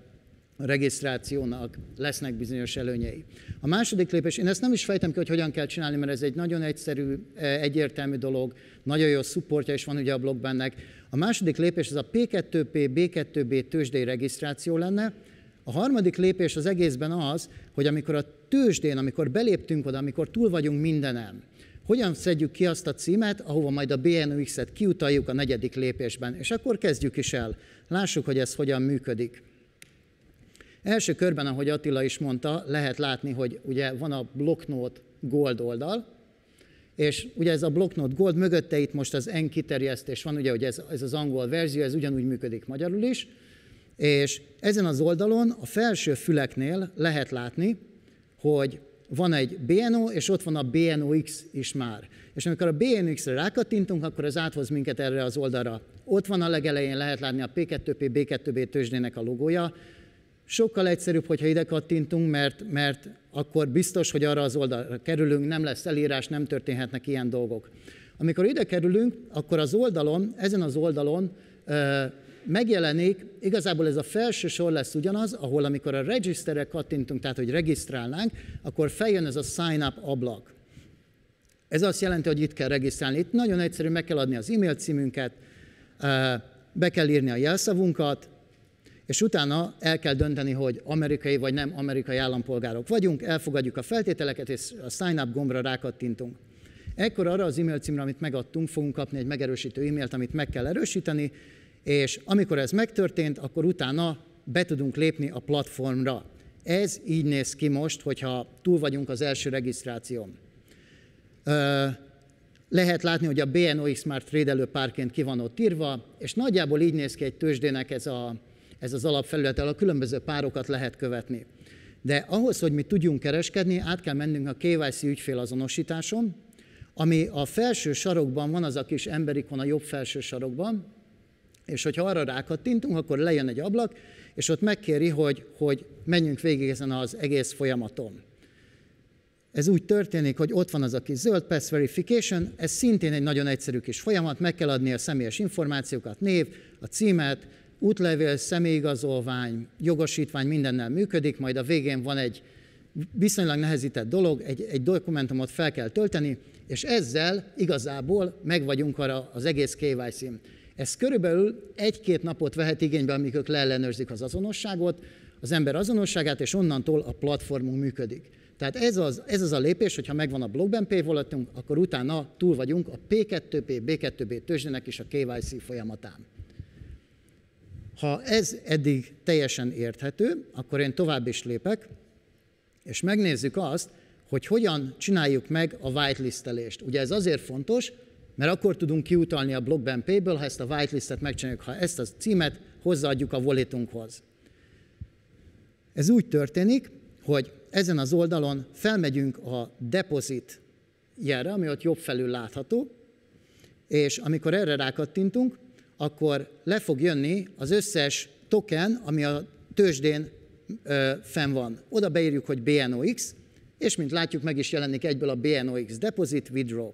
a regisztrációnak lesznek bizonyos előnyei. A második lépés, én ezt nem is fejtem ki, hogy hogyan kell csinálni, mert ez egy nagyon egyszerű, e, egyértelmű dolog, nagyon jó szupportja is van ugye a blogbennek. A második lépés ez a P2P, B2B tőzsdei regisztráció lenne, a harmadik lépés az egészben az, hogy amikor a tőzsdén, amikor beléptünk oda, amikor túl vagyunk mindenem, hogyan szedjük ki azt a címet, ahova majd a BNUX-et kiutaljuk a negyedik lépésben, és akkor kezdjük is el. Lássuk, hogy ez hogyan működik. Első körben, ahogy Attila is mondta, lehet látni, hogy ugye van a Blocknote Gold oldal, és ugye ez a Blocknote Gold mögötte itt most az N kiterjesztés van, ugye, hogy ez, ez az angol verzió, ez ugyanúgy működik magyarul is, és ezen az oldalon a felső füleknél lehet látni, hogy van egy BNO, és ott van a BNOX is már. És amikor a BNOX-re rákattintunk, akkor ez áthoz minket erre az oldalra. Ott van a legelején, lehet látni a P2P, B2B tőzsdének a logója. Sokkal egyszerűbb, hogyha ide kattintunk, mert, mert akkor biztos, hogy arra az oldalra kerülünk, nem lesz elírás, nem történhetnek ilyen dolgok. Amikor ide kerülünk, akkor az oldalon, ezen az oldalon megjelenik, igazából ez a felső sor lesz ugyanaz, ahol amikor a registerre kattintunk, tehát hogy regisztrálnánk, akkor feljön ez a sign up ablak. Ez azt jelenti, hogy itt kell regisztrálni. Itt nagyon egyszerű, meg kell adni az e-mail címünket, be kell írni a jelszavunkat, és utána el kell dönteni, hogy amerikai vagy nem amerikai állampolgárok vagyunk, elfogadjuk a feltételeket, és a sign up gombra rákattintunk. Ekkor arra az e-mail címre, amit megadtunk, fogunk kapni egy megerősítő e-mailt, amit meg kell erősíteni, és amikor ez megtörtént, akkor utána be tudunk lépni a platformra. Ez így néz ki most, hogyha túl vagyunk az első regisztráción. Lehet látni, hogy a BNOX már trédelő párként ki van ott írva, és nagyjából így néz ki egy tőzsdének ez, a, ez az alapfelület, a különböző párokat lehet követni. De ahhoz, hogy mi tudjunk kereskedni, át kell mennünk a KYC ügyfélazonosításon, ami a felső sarokban van, az a kis emberikon a jobb felső sarokban, és hogyha arra rákattintunk, akkor lejön egy ablak, és ott megkéri, hogy, hogy menjünk végig ezen az egész folyamaton. Ez úgy történik, hogy ott van az a kis zöld Pass Verification, ez szintén egy nagyon egyszerű kis folyamat, meg kell adni a személyes információkat, név, a címet, útlevél, személyigazolvány, jogosítvány mindennel működik, majd a végén van egy viszonylag nehezített dolog, egy, egy dokumentumot fel kell tölteni, és ezzel igazából megvagyunk arra az egész KYC-n. Ez körülbelül egy-két napot vehet igénybe, ők leellenőrzik az azonosságot, az ember azonosságát, és onnantól a platformunk működik. Tehát ez az, ez az a lépés, hogyha megvan a Blockben Pay vollatunk, akkor utána túl vagyunk a P2P, B2B tőzsdének is a KYC folyamatán. Ha ez eddig teljesen érthető, akkor én tovább is lépek, és megnézzük azt, hogy hogyan csináljuk meg a whitelistelést. Ugye ez azért fontos, mert akkor tudunk kiutalni a blokkben Pay-ből, ha ezt a whitelistet megcsináljuk, ha ezt a címet hozzáadjuk a walletunkhoz. Ez úgy történik, hogy ezen az oldalon felmegyünk a deposit jelre, ami ott jobb felül látható, és amikor erre rákattintunk, akkor le fog jönni az összes token, ami a tőzsdén ö, fenn van. Oda beírjuk, hogy BNOX, és mint látjuk, meg is jelenik egyből a BNOX Deposit Withdraw.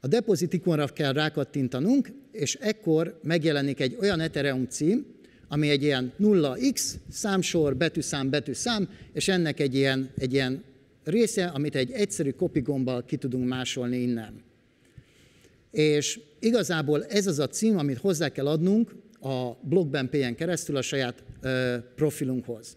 A deposit ikonra kell rákattintanunk, és ekkor megjelenik egy olyan Ethereum cím, ami egy ilyen 0x, számsor, betűszám, betűszám, és ennek egy ilyen, egy ilyen része, amit egy egyszerű copy gombbal ki tudunk másolni innen. És igazából ez az a cím, amit hozzá kell adnunk a BlockBNP-en keresztül a saját ö, profilunkhoz.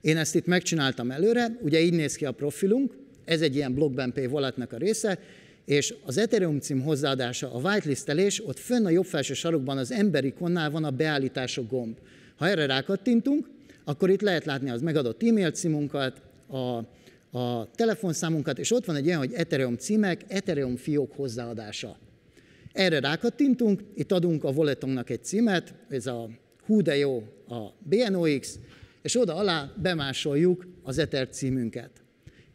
Én ezt itt megcsináltam előre, ugye így néz ki a profilunk, ez egy ilyen BlockBNP walletnek a része, és az Ethereum cím hozzáadása, a whitelistelés, ott fönn a jobb felső sarokban az emberi konnál van a beállítások gomb. Ha erre rákattintunk, akkor itt lehet látni az megadott e-mail címunkat, a, a telefonszámunkat, és ott van egy olyan, hogy Ethereum címek, Ethereum fiók hozzáadása. Erre rákattintunk, itt adunk a walletunknak egy címet, ez a hú de jó a BNOX, és oda alá bemásoljuk az Ether címünket.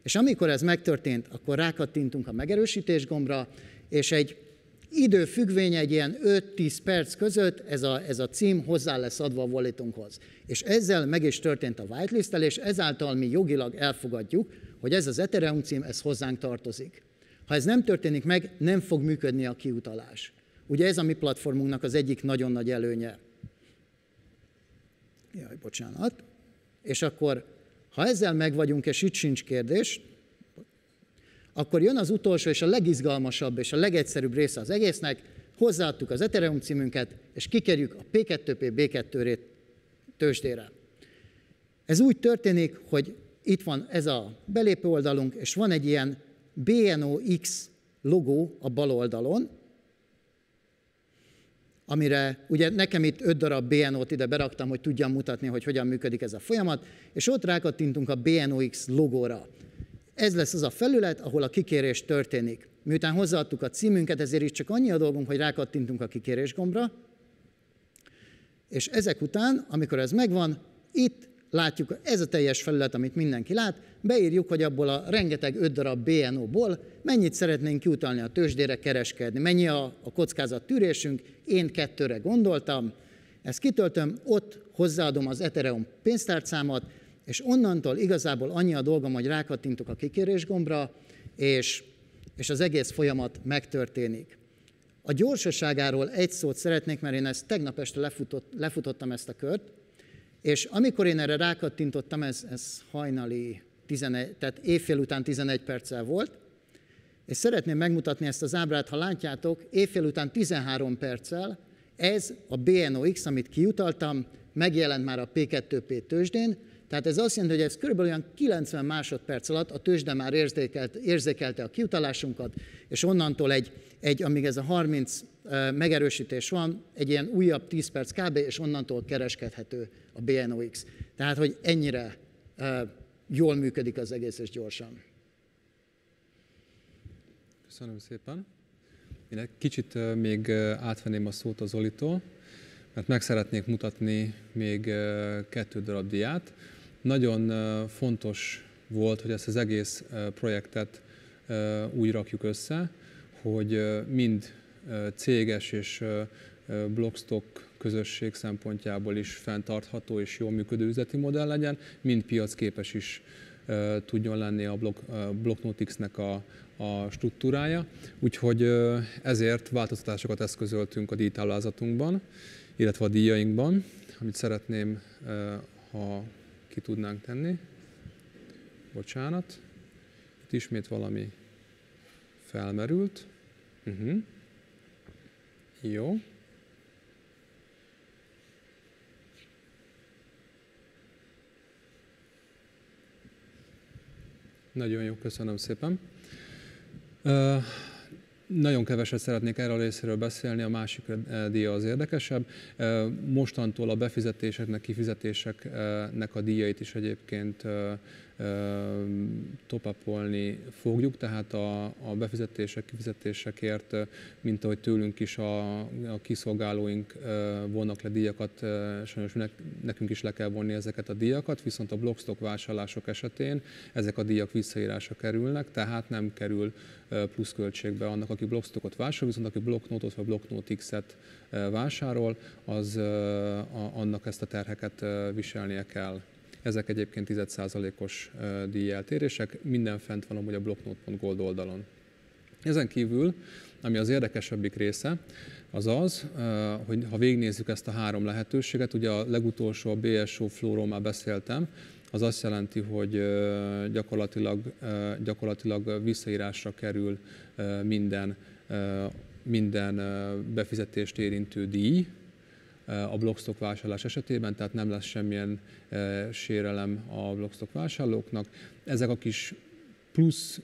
És amikor ez megtörtént, akkor rákattintunk a megerősítés gombra, és egy időfüggvény egy ilyen 5-10 perc között ez a, ez a cím hozzá lesz adva a walletunkhoz. És ezzel meg is történt a whitelistelés, ezáltal mi jogilag elfogadjuk, hogy ez az Ethereum cím, ez hozzánk tartozik. Ha ez nem történik meg, nem fog működni a kiutalás. Ugye ez a mi platformunknak az egyik nagyon nagy előnye. Jaj, bocsánat. És akkor, ha ezzel megvagyunk, és itt sincs kérdés, akkor jön az utolsó és a legizgalmasabb és a legegyszerűbb része az egésznek, hozzáadtuk az Ethereum címünket, és kikerjük a P2P B2 tőzsdére. Ez úgy történik, hogy itt van ez a belépő oldalunk, és van egy ilyen BNOX logó a bal oldalon, amire ugye nekem itt öt darab BNO-t ide beraktam, hogy tudjam mutatni, hogy hogyan működik ez a folyamat, és ott rákattintunk a BNOX logóra. Ez lesz az a felület, ahol a kikérés történik. Miután hozzáadtuk a címünket, ezért is csak annyi a dolgunk, hogy rákattintunk a kikérés gombra, és ezek után, amikor ez megvan, itt látjuk, ez a teljes felület, amit mindenki lát, beírjuk, hogy abból a rengeteg 5 darab BNO-ból mennyit szeretnénk kiutalni a tőzsdére kereskedni, mennyi a, a kockázat tűrésünk, én kettőre gondoltam, ezt kitöltöm, ott hozzáadom az Ethereum pénztárcámat, és onnantól igazából annyi a dolgom, hogy rákattintok a kikérés gombra, és, és az egész folyamat megtörténik. A gyorsaságáról egy szót szeretnék, mert én ezt tegnap este lefutott, lefutottam ezt a kört, és amikor én erre rákattintottam, ez, ez hajnali, 11, tehát évfél után 11 perccel volt, és szeretném megmutatni ezt az ábrát, ha látjátok, évfél után 13 perccel ez a BNOX, amit kiutaltam, megjelent már a P2P tőzsdén, tehát ez azt jelenti, hogy ez kb. olyan 90 másodperc alatt a tőzsde már érzékelt, érzékelte a kiutalásunkat, és onnantól egy, egy, amíg ez a 30 megerősítés van, egy ilyen újabb 10 perc kb., és onnantól kereskedhető a BNOX. Tehát, hogy ennyire jól működik az egész, és gyorsan. Köszönöm szépen. Én egy kicsit még átvenném a szót az Olitól, mert meg szeretnék mutatni még kettő darab diát. Nagyon fontos volt, hogy ezt az egész projektet úgy rakjuk össze, hogy mind céges és blockstock közösség szempontjából is fenntartható és jól működő üzleti modell legyen, mind piacképes is tudjon lenni a Blocknotix-nek a, a struktúrája. Úgyhogy ezért változtatásokat eszközöltünk a díjtáblázatunkban, illetve a díjainkban, amit szeretném, ha ki tudnánk tenni. Bocsánat. Itt ismét valami felmerült. Uh-huh. Jó. Nagyon jó, köszönöm szépen. Uh, nagyon keveset szeretnék erről a részéről beszélni, a másik díja az érdekesebb. Mostantól a befizetéseknek, kifizetéseknek a díjait is egyébként topapolni fogjuk, tehát a, a befizetések, kifizetésekért, mint ahogy tőlünk is a, a kiszolgálóink vonnak le díjakat, sajnos nekünk is le kell vonni ezeket a díjakat, viszont a blockstock vásárlások esetén ezek a díjak visszaírása kerülnek, tehát nem kerül pluszköltségbe annak, aki blockstockot vásárol, viszont aki blocknote-ot vagy blocknote X-et vásárol, az annak ezt a terheket viselnie kell. Ezek egyébként 10%-os díjeltérések, minden fent van amúgy a blocknote.gold oldalon. Ezen kívül, ami az érdekesebbik része, az az, hogy ha végignézzük ezt a három lehetőséget, ugye a legutolsó, a BSO Flow-ról már beszéltem, az azt jelenti, hogy gyakorlatilag, gyakorlatilag visszaírásra kerül minden, minden befizetést érintő díj, a blockstock vásárlás esetében, tehát nem lesz semmilyen sérelem a blockstock vásárlóknak. Ezek a kis plusz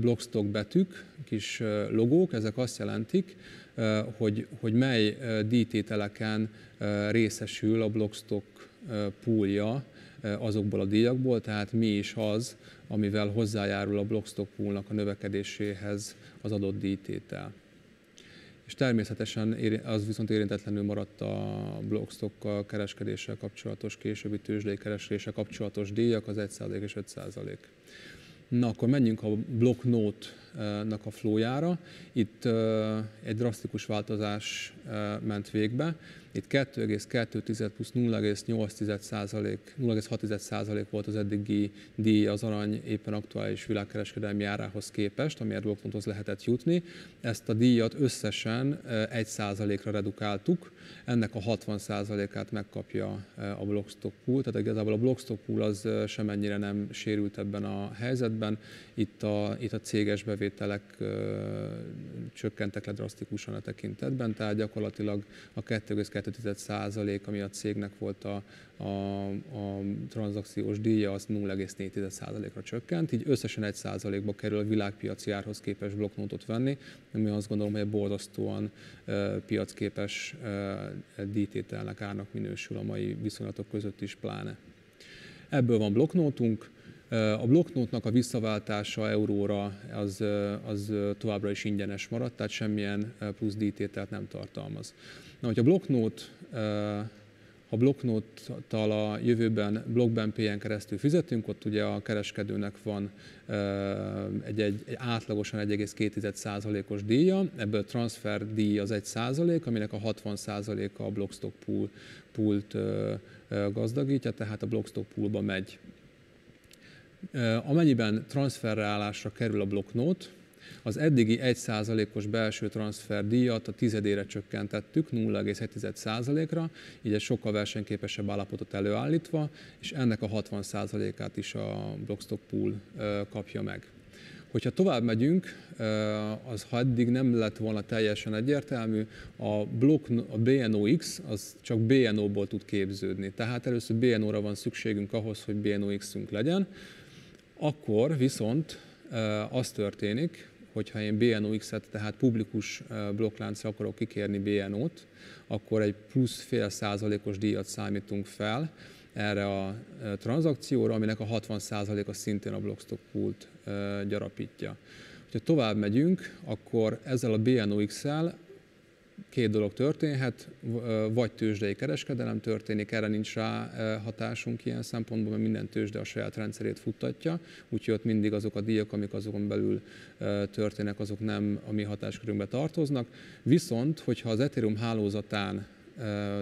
blockstock betűk, kis logók, ezek azt jelentik, hogy, hogy mely díjtételeken részesül a blockstock poolja azokból a díjakból, tehát mi is az, amivel hozzájárul a blockstock poolnak a növekedéséhez az adott díjtétel és természetesen az viszont érintetlenül maradt a blockstockkal kereskedéssel kapcsolatos, későbbi tőzsdei kereséssel kapcsolatos díjak, az 1% és 5%. Na, akkor menjünk a blokknótnak a flójára. Itt egy drasztikus változás ment végbe. Itt 2,2 plusz 0,8 volt az eddigi díj az arany éppen aktuális világkereskedelmi árához képest, amiért blokknóthoz lehetett jutni. Ezt a díjat összesen 1 ra redukáltuk, ennek a 60 át megkapja a Blockstock Pool, tehát igazából a Blockstock Pool az semennyire nem sérült ebben a helyzetben. Itt a, itt a céges bevételek csökkentek le drasztikusan a tekintetben, tehát gyakorlatilag a 2,2% ami a cégnek volt a, a, a tranzakciós díja, az 0,4%-ra csökkent, így összesen 1%-ba kerül a világpiaci árhoz képes blokknótot venni, ami azt gondolom, hogy egy borzasztóan e, piacképes e, díjtételnek árnak minősül a mai viszonylatok között is pláne. Ebből van blokknótunk, a blokknótnak a visszaváltása euróra az, az továbbra is ingyenes maradt, tehát semmilyen plusz díjtételt nem tartalmaz. Na, hogy a blokknót ha blokknóttal a jövőben blokkben keresztül fizetünk, ott ugye a kereskedőnek van egy, egy, egy átlagosan 1,2%-os díja, ebből transfer díj az 1%, aminek a 60%-a a Blockstock pool, poolt gazdagítja, tehát a Blockstock poolba megy Amennyiben transferreállásra kerül a blokknót, az eddigi 1%-os belső transfer díjat a tizedére csökkentettük 0,7%-ra, így egy sokkal versenyképesebb állapotot előállítva, és ennek a 60%-át is a Blockstock Pool kapja meg. Hogyha tovább megyünk, az ha eddig nem lett volna teljesen egyértelmű, a, block, a BNOX az csak BNO-ból tud képződni. Tehát először BNO-ra van szükségünk ahhoz, hogy BNOX-ünk legyen, akkor viszont az történik, hogyha én BNOX-et, tehát publikus blokkláncra akarok kikérni BNO-t, akkor egy plusz fél százalékos díjat számítunk fel erre a tranzakcióra, aminek a 60 százaléka szintén a Blockstock Pool-t gyarapítja. Ha tovább megyünk, akkor ezzel a BNOX-el két dolog történhet, vagy tőzsdei kereskedelem történik, erre nincs rá hatásunk ilyen szempontból, mert minden tőzsde a saját rendszerét futtatja, úgyhogy ott mindig azok a díjak, amik azokon belül történnek, azok nem a mi hatáskörünkbe tartoznak. Viszont, hogyha az Ethereum hálózatán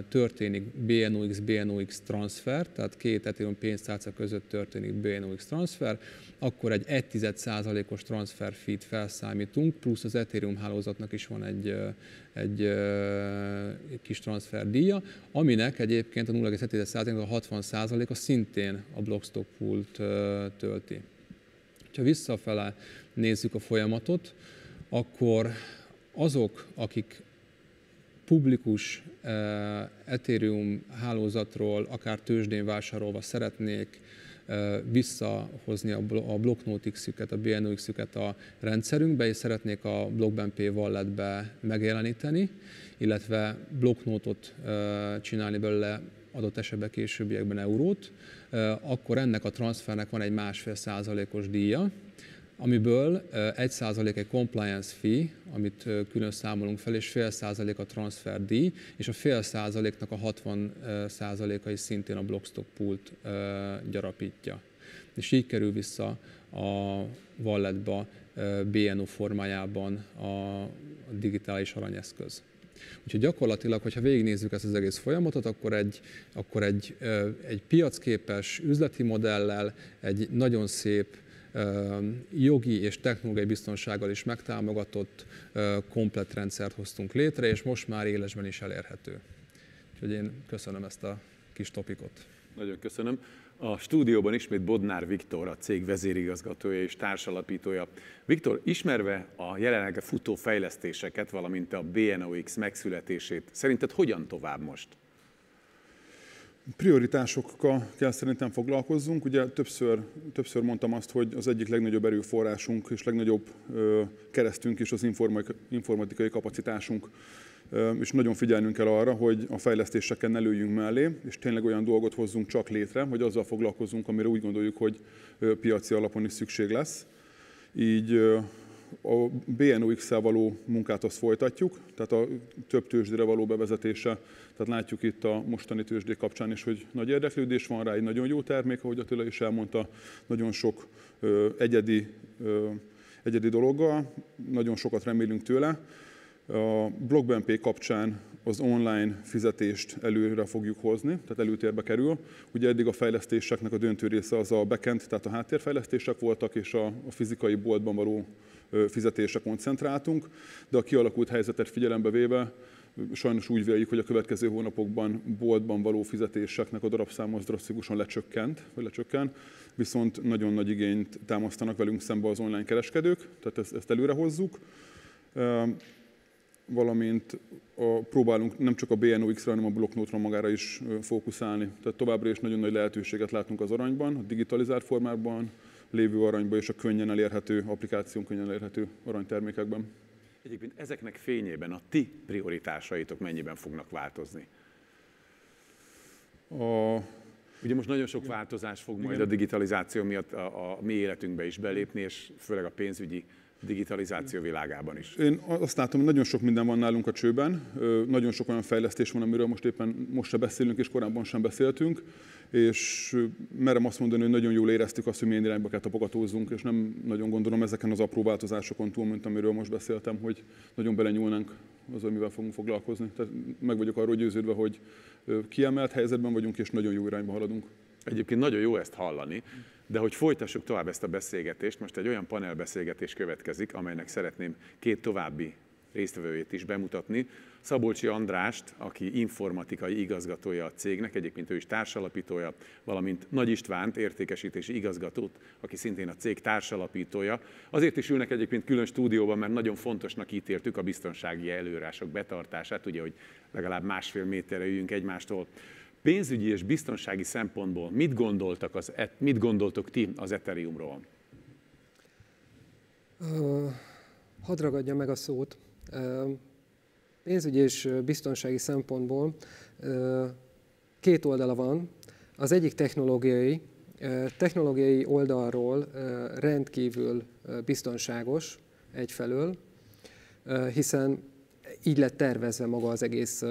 történik BNOX, BNOX transfer, tehát két Ethereum pénztárca között történik BNOX transfer, akkor egy 1,1%-os transfer feed felszámítunk, plusz az Ethereum hálózatnak is van egy, egy, egy kis transfer díja, aminek egyébként a 0,7%-a 60%-a szintén a Blockstock Pool-t tölti. Ha visszafele nézzük a folyamatot, akkor azok, akik publikus Ethereum hálózatról, akár tőzsdén vásárolva szeretnék visszahozni a BlockNote-üket, a BNOX-üket a rendszerünkbe, és szeretnék a BlockBNP walletbe megjeleníteni, illetve blokknótot csinálni belőle adott esetben későbbiekben eurót, akkor ennek a transfernek van egy másfél százalékos díja, amiből 1% egy compliance fee, amit külön számolunk fel, és fél százalék a transfer díj, és a fél százaléknak a 60 százaléka is szintén a Blockstock Pool-t gyarapítja. És így kerül vissza a walletba BNO formájában a digitális aranyeszköz. Úgyhogy gyakorlatilag, hogyha végignézzük ezt az egész folyamatot, akkor egy, akkor egy, egy piacképes üzleti modellel, egy nagyon szép jogi és technológiai biztonsággal is megtámogatott komplet rendszert hoztunk létre, és most már élesben is elérhető. Úgyhogy én köszönöm ezt a kis topikot. Nagyon köszönöm. A stúdióban ismét Bodnár Viktor, a cég vezérigazgatója és társalapítója. Viktor, ismerve a jelenleg futó fejlesztéseket, valamint a BNOX megszületését, szerinted hogyan tovább most? Prioritásokkal kell szerintem foglalkozzunk. Ugye többször, többször mondtam azt, hogy az egyik legnagyobb erőforrásunk és legnagyobb keresztünk is az informatikai kapacitásunk. És nagyon figyelnünk kell arra, hogy a fejlesztéseken ne lőjünk mellé, és tényleg olyan dolgot hozzunk csak létre, hogy azzal foglalkozunk, amire úgy gondoljuk, hogy piaci alapon is szükség lesz. Így a BNOX-szel való munkát azt folytatjuk, tehát a több tőzsdére való bevezetése, tehát látjuk itt a mostani tőzsdék kapcsán is, hogy nagy érdeklődés van rá, egy nagyon jó termék, ahogy Attila is elmondta, nagyon sok ö, egyedi, ö, egyedi dologgal, nagyon sokat remélünk tőle. A BlockBNP kapcsán az online fizetést előre fogjuk hozni, tehát előtérbe kerül. Ugye eddig a fejlesztéseknek a döntő része az a backend, tehát a háttérfejlesztések voltak, és a, a fizikai boltban való fizetésre koncentráltunk, de a kialakult helyzetet figyelembe véve sajnos úgy véljük, hogy a következő hónapokban boltban való fizetéseknek a darabszáma az drasztikusan lecsökkent, vagy lecsökken, viszont nagyon nagy igényt támasztanak velünk szembe az online kereskedők, tehát ezt, ezt előre hozzuk valamint a, próbálunk nem csak a BNOX-ra, hanem a blokknótra magára is fókuszálni. Tehát továbbra is nagyon nagy lehetőséget látunk az aranyban, a digitalizált formában lévő aranyban és a könnyen elérhető, applikáción könnyen elérhető aranytermékekben. Egyébként ezeknek fényében a ti prioritásaitok mennyiben fognak változni? A... Ugye most nagyon sok változás fog majd a digitalizáció miatt a, a mi életünkbe is belépni, és főleg a pénzügyi digitalizáció világában is? Én azt látom, hogy nagyon sok minden van nálunk a csőben, nagyon sok olyan fejlesztés van, amiről most éppen most se beszélünk, és korábban sem beszéltünk, és merem azt mondani, hogy nagyon jól éreztük azt, hogy milyen irányba kell tapogatózzunk, és nem nagyon gondolom ezeken az apró változásokon túl, mint amiről most beszéltem, hogy nagyon belenyúlnánk az, amivel fogunk foglalkozni. Tehát meg vagyok arról győződve, hogy kiemelt helyzetben vagyunk, és nagyon jó irányba haladunk. Egyébként nagyon jó ezt hallani, de hogy folytassuk tovább ezt a beszélgetést, most egy olyan panelbeszélgetés következik, amelynek szeretném két további résztvevőjét is bemutatni. Szabolcsi Andrást, aki informatikai igazgatója a cégnek, egyébként ő is társalapítója, valamint Nagy Istvánt, értékesítési igazgatót, aki szintén a cég társalapítója. Azért is ülnek egyébként külön stúdióban, mert nagyon fontosnak ítéltük a biztonsági előrások betartását, ugye, hogy legalább másfél méterre üljünk egymástól. Pénzügyi és biztonsági szempontból mit, gondoltak az, mit gondoltok ti az Ethereumról? Uh, hadd ragadja meg a szót. Uh, pénzügyi és biztonsági szempontból uh, két oldala van. Az egyik technológiai, technológiai oldalról rendkívül biztonságos egyfelől, hiszen így lett tervezve maga az egész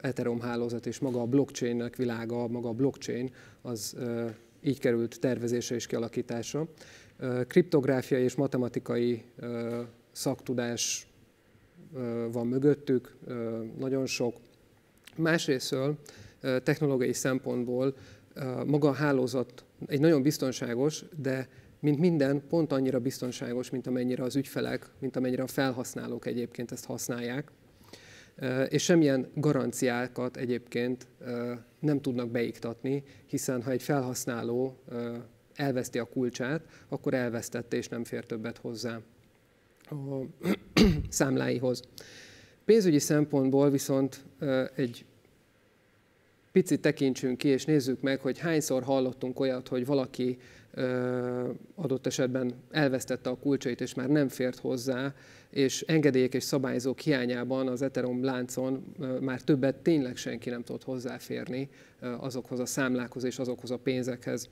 Ethereum hálózat és maga a blockchainnek világa, maga a blockchain az így került tervezésre és kialakításra. Kriptográfiai és matematikai szaktudás van mögöttük, nagyon sok. Másrésztől technológiai szempontból maga a hálózat egy nagyon biztonságos, de mint minden, pont annyira biztonságos, mint amennyire az ügyfelek, mint amennyire a felhasználók egyébként ezt használják és semmilyen garanciákat egyébként nem tudnak beiktatni, hiszen ha egy felhasználó elveszti a kulcsát, akkor elvesztette és nem fér többet hozzá a számláihoz. Pénzügyi szempontból viszont egy picit tekintsünk ki, és nézzük meg, hogy hányszor hallottunk olyat, hogy valaki adott esetben elvesztette a kulcsait, és már nem fért hozzá, és engedélyek és szabályzók hiányában az Ethereum láncon már többet tényleg senki nem tudott hozzáférni azokhoz a számlákhoz és azokhoz a pénzekhez.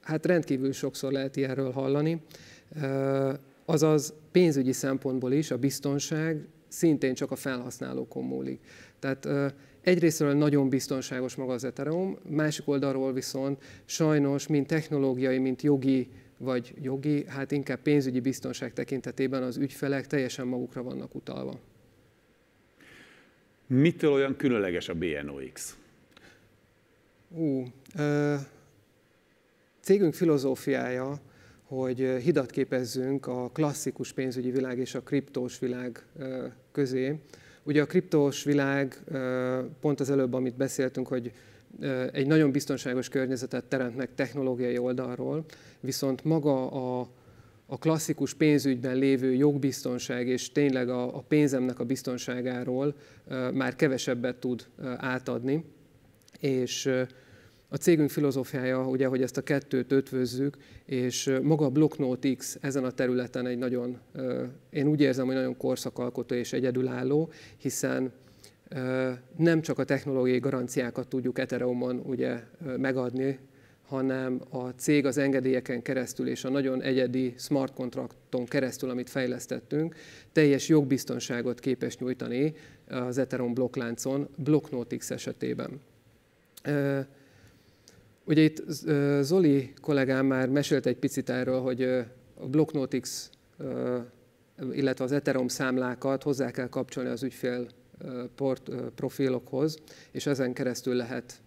Hát rendkívül sokszor lehet ilyenről hallani. Azaz pénzügyi szempontból is a biztonság szintén csak a felhasználókon múlik. Tehát egyrésztről nagyon biztonságos maga az Ethereum, másik oldalról viszont sajnos, mint technológiai, mint jogi vagy jogi, hát inkább pénzügyi biztonság tekintetében az ügyfelek teljesen magukra vannak utalva. Mitől olyan különleges a BNOX? Ú, ö, cégünk filozófiája, hogy hidat képezzünk a klasszikus pénzügyi világ és a kriptós világ közé. Ugye a kriptós világ, pont az előbb, amit beszéltünk, hogy egy nagyon biztonságos környezetet teremt meg technológiai oldalról, viszont maga a, a klasszikus pénzügyben lévő jogbiztonság és tényleg a, a pénzemnek a biztonságáról már kevesebbet tud átadni. És a cégünk filozófiája, ugye, hogy ezt a kettőt ötvözzük, és maga a Blocknote X ezen a területen egy nagyon, én úgy érzem, hogy nagyon korszakalkotó és egyedülálló, hiszen nem csak a technológiai garanciákat tudjuk Ethereumon ugye megadni, hanem a cég az engedélyeken keresztül és a nagyon egyedi smart kontrakton keresztül, amit fejlesztettünk, teljes jogbiztonságot képes nyújtani az Ethereum blokkláncon Blocknotix esetében. Ugye itt Zoli kollégám már mesélt egy picit erről, hogy a Blocknotix, illetve az Ethereum számlákat hozzá kell kapcsolni az ügyfél port, profilokhoz, és ezen keresztül lehet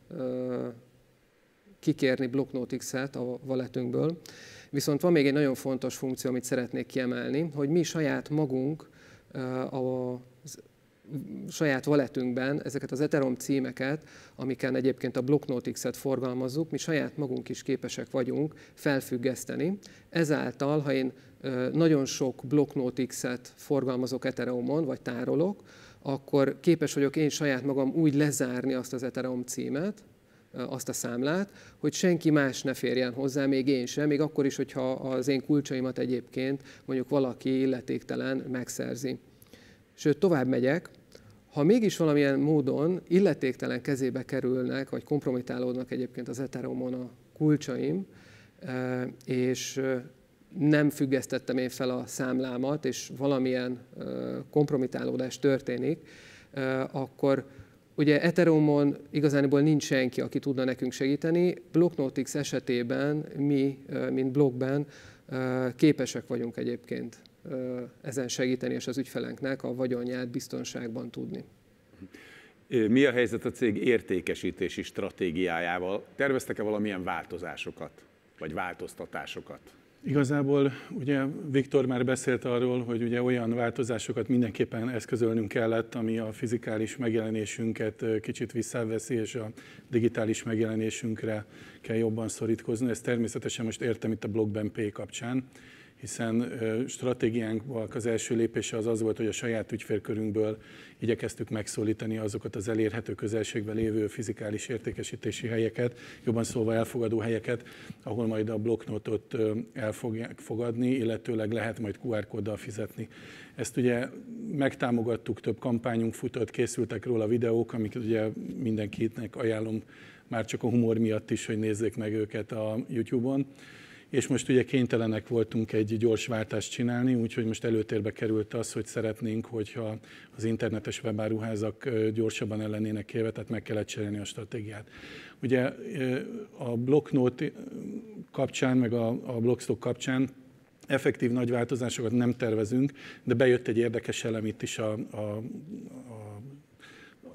kikérni Blocknotix-et a walletünkből. Viszont van még egy nagyon fontos funkció, amit szeretnék kiemelni, hogy mi saját magunk a saját walletünkben ezeket az Ethereum címeket, amiken egyébként a Blocknotix-et forgalmazzuk, mi saját magunk is képesek vagyunk felfüggeszteni. Ezáltal, ha én nagyon sok Blocknotix-et forgalmazok Ethereumon, vagy tárolok, akkor képes vagyok én saját magam úgy lezárni azt az Ethereum címet, azt a számlát, hogy senki más ne férjen hozzá, még én sem, még akkor is, hogyha az én kulcsaimat egyébként mondjuk valaki illetéktelen megszerzi. Sőt, tovább megyek, ha mégis valamilyen módon illetéktelen kezébe kerülnek, vagy kompromitálódnak egyébként az Ethereumon a kulcsaim, és nem függesztettem én fel a számlámat, és valamilyen kompromitálódás történik, akkor ugye Ethereumon igazániból nincs senki, aki tudna nekünk segíteni. Blocknotix esetében mi, mint blogben képesek vagyunk egyébként ezen segíteni, és az ügyfelenknek a vagyonját biztonságban tudni. Mi a helyzet a cég értékesítési stratégiájával? Terveztek-e valamilyen változásokat, vagy változtatásokat? Igazából ugye Viktor már beszélt arról, hogy ugye olyan változásokat mindenképpen eszközölnünk kellett, ami a fizikális megjelenésünket kicsit visszaveszi, és a digitális megjelenésünkre kell jobban szorítkozni. Ezt természetesen most értem itt a Blockben Pay kapcsán hiszen stratégiánkban az első lépése az az volt, hogy a saját ügyfélkörünkből igyekeztük megszólítani azokat az elérhető közelségben lévő fizikális értékesítési helyeket, jobban szólva elfogadó helyeket, ahol majd a blokknotot el fogják fogadni, illetőleg lehet majd QR kóddal fizetni. Ezt ugye megtámogattuk, több kampányunk futott, készültek róla videók, amiket ugye mindenkinek ajánlom már csak a humor miatt is, hogy nézzék meg őket a YouTube-on és most ugye kénytelenek voltunk egy gyors váltást csinálni, úgyhogy most előtérbe került az, hogy szeretnénk, hogyha az internetes webáruházak gyorsabban ellenének kérve, tehát meg kellett cserélni a stratégiát. Ugye a Blocknote kapcsán, meg a, a Blockstock kapcsán effektív nagy változásokat nem tervezünk, de bejött egy érdekes elem itt is a, a, a,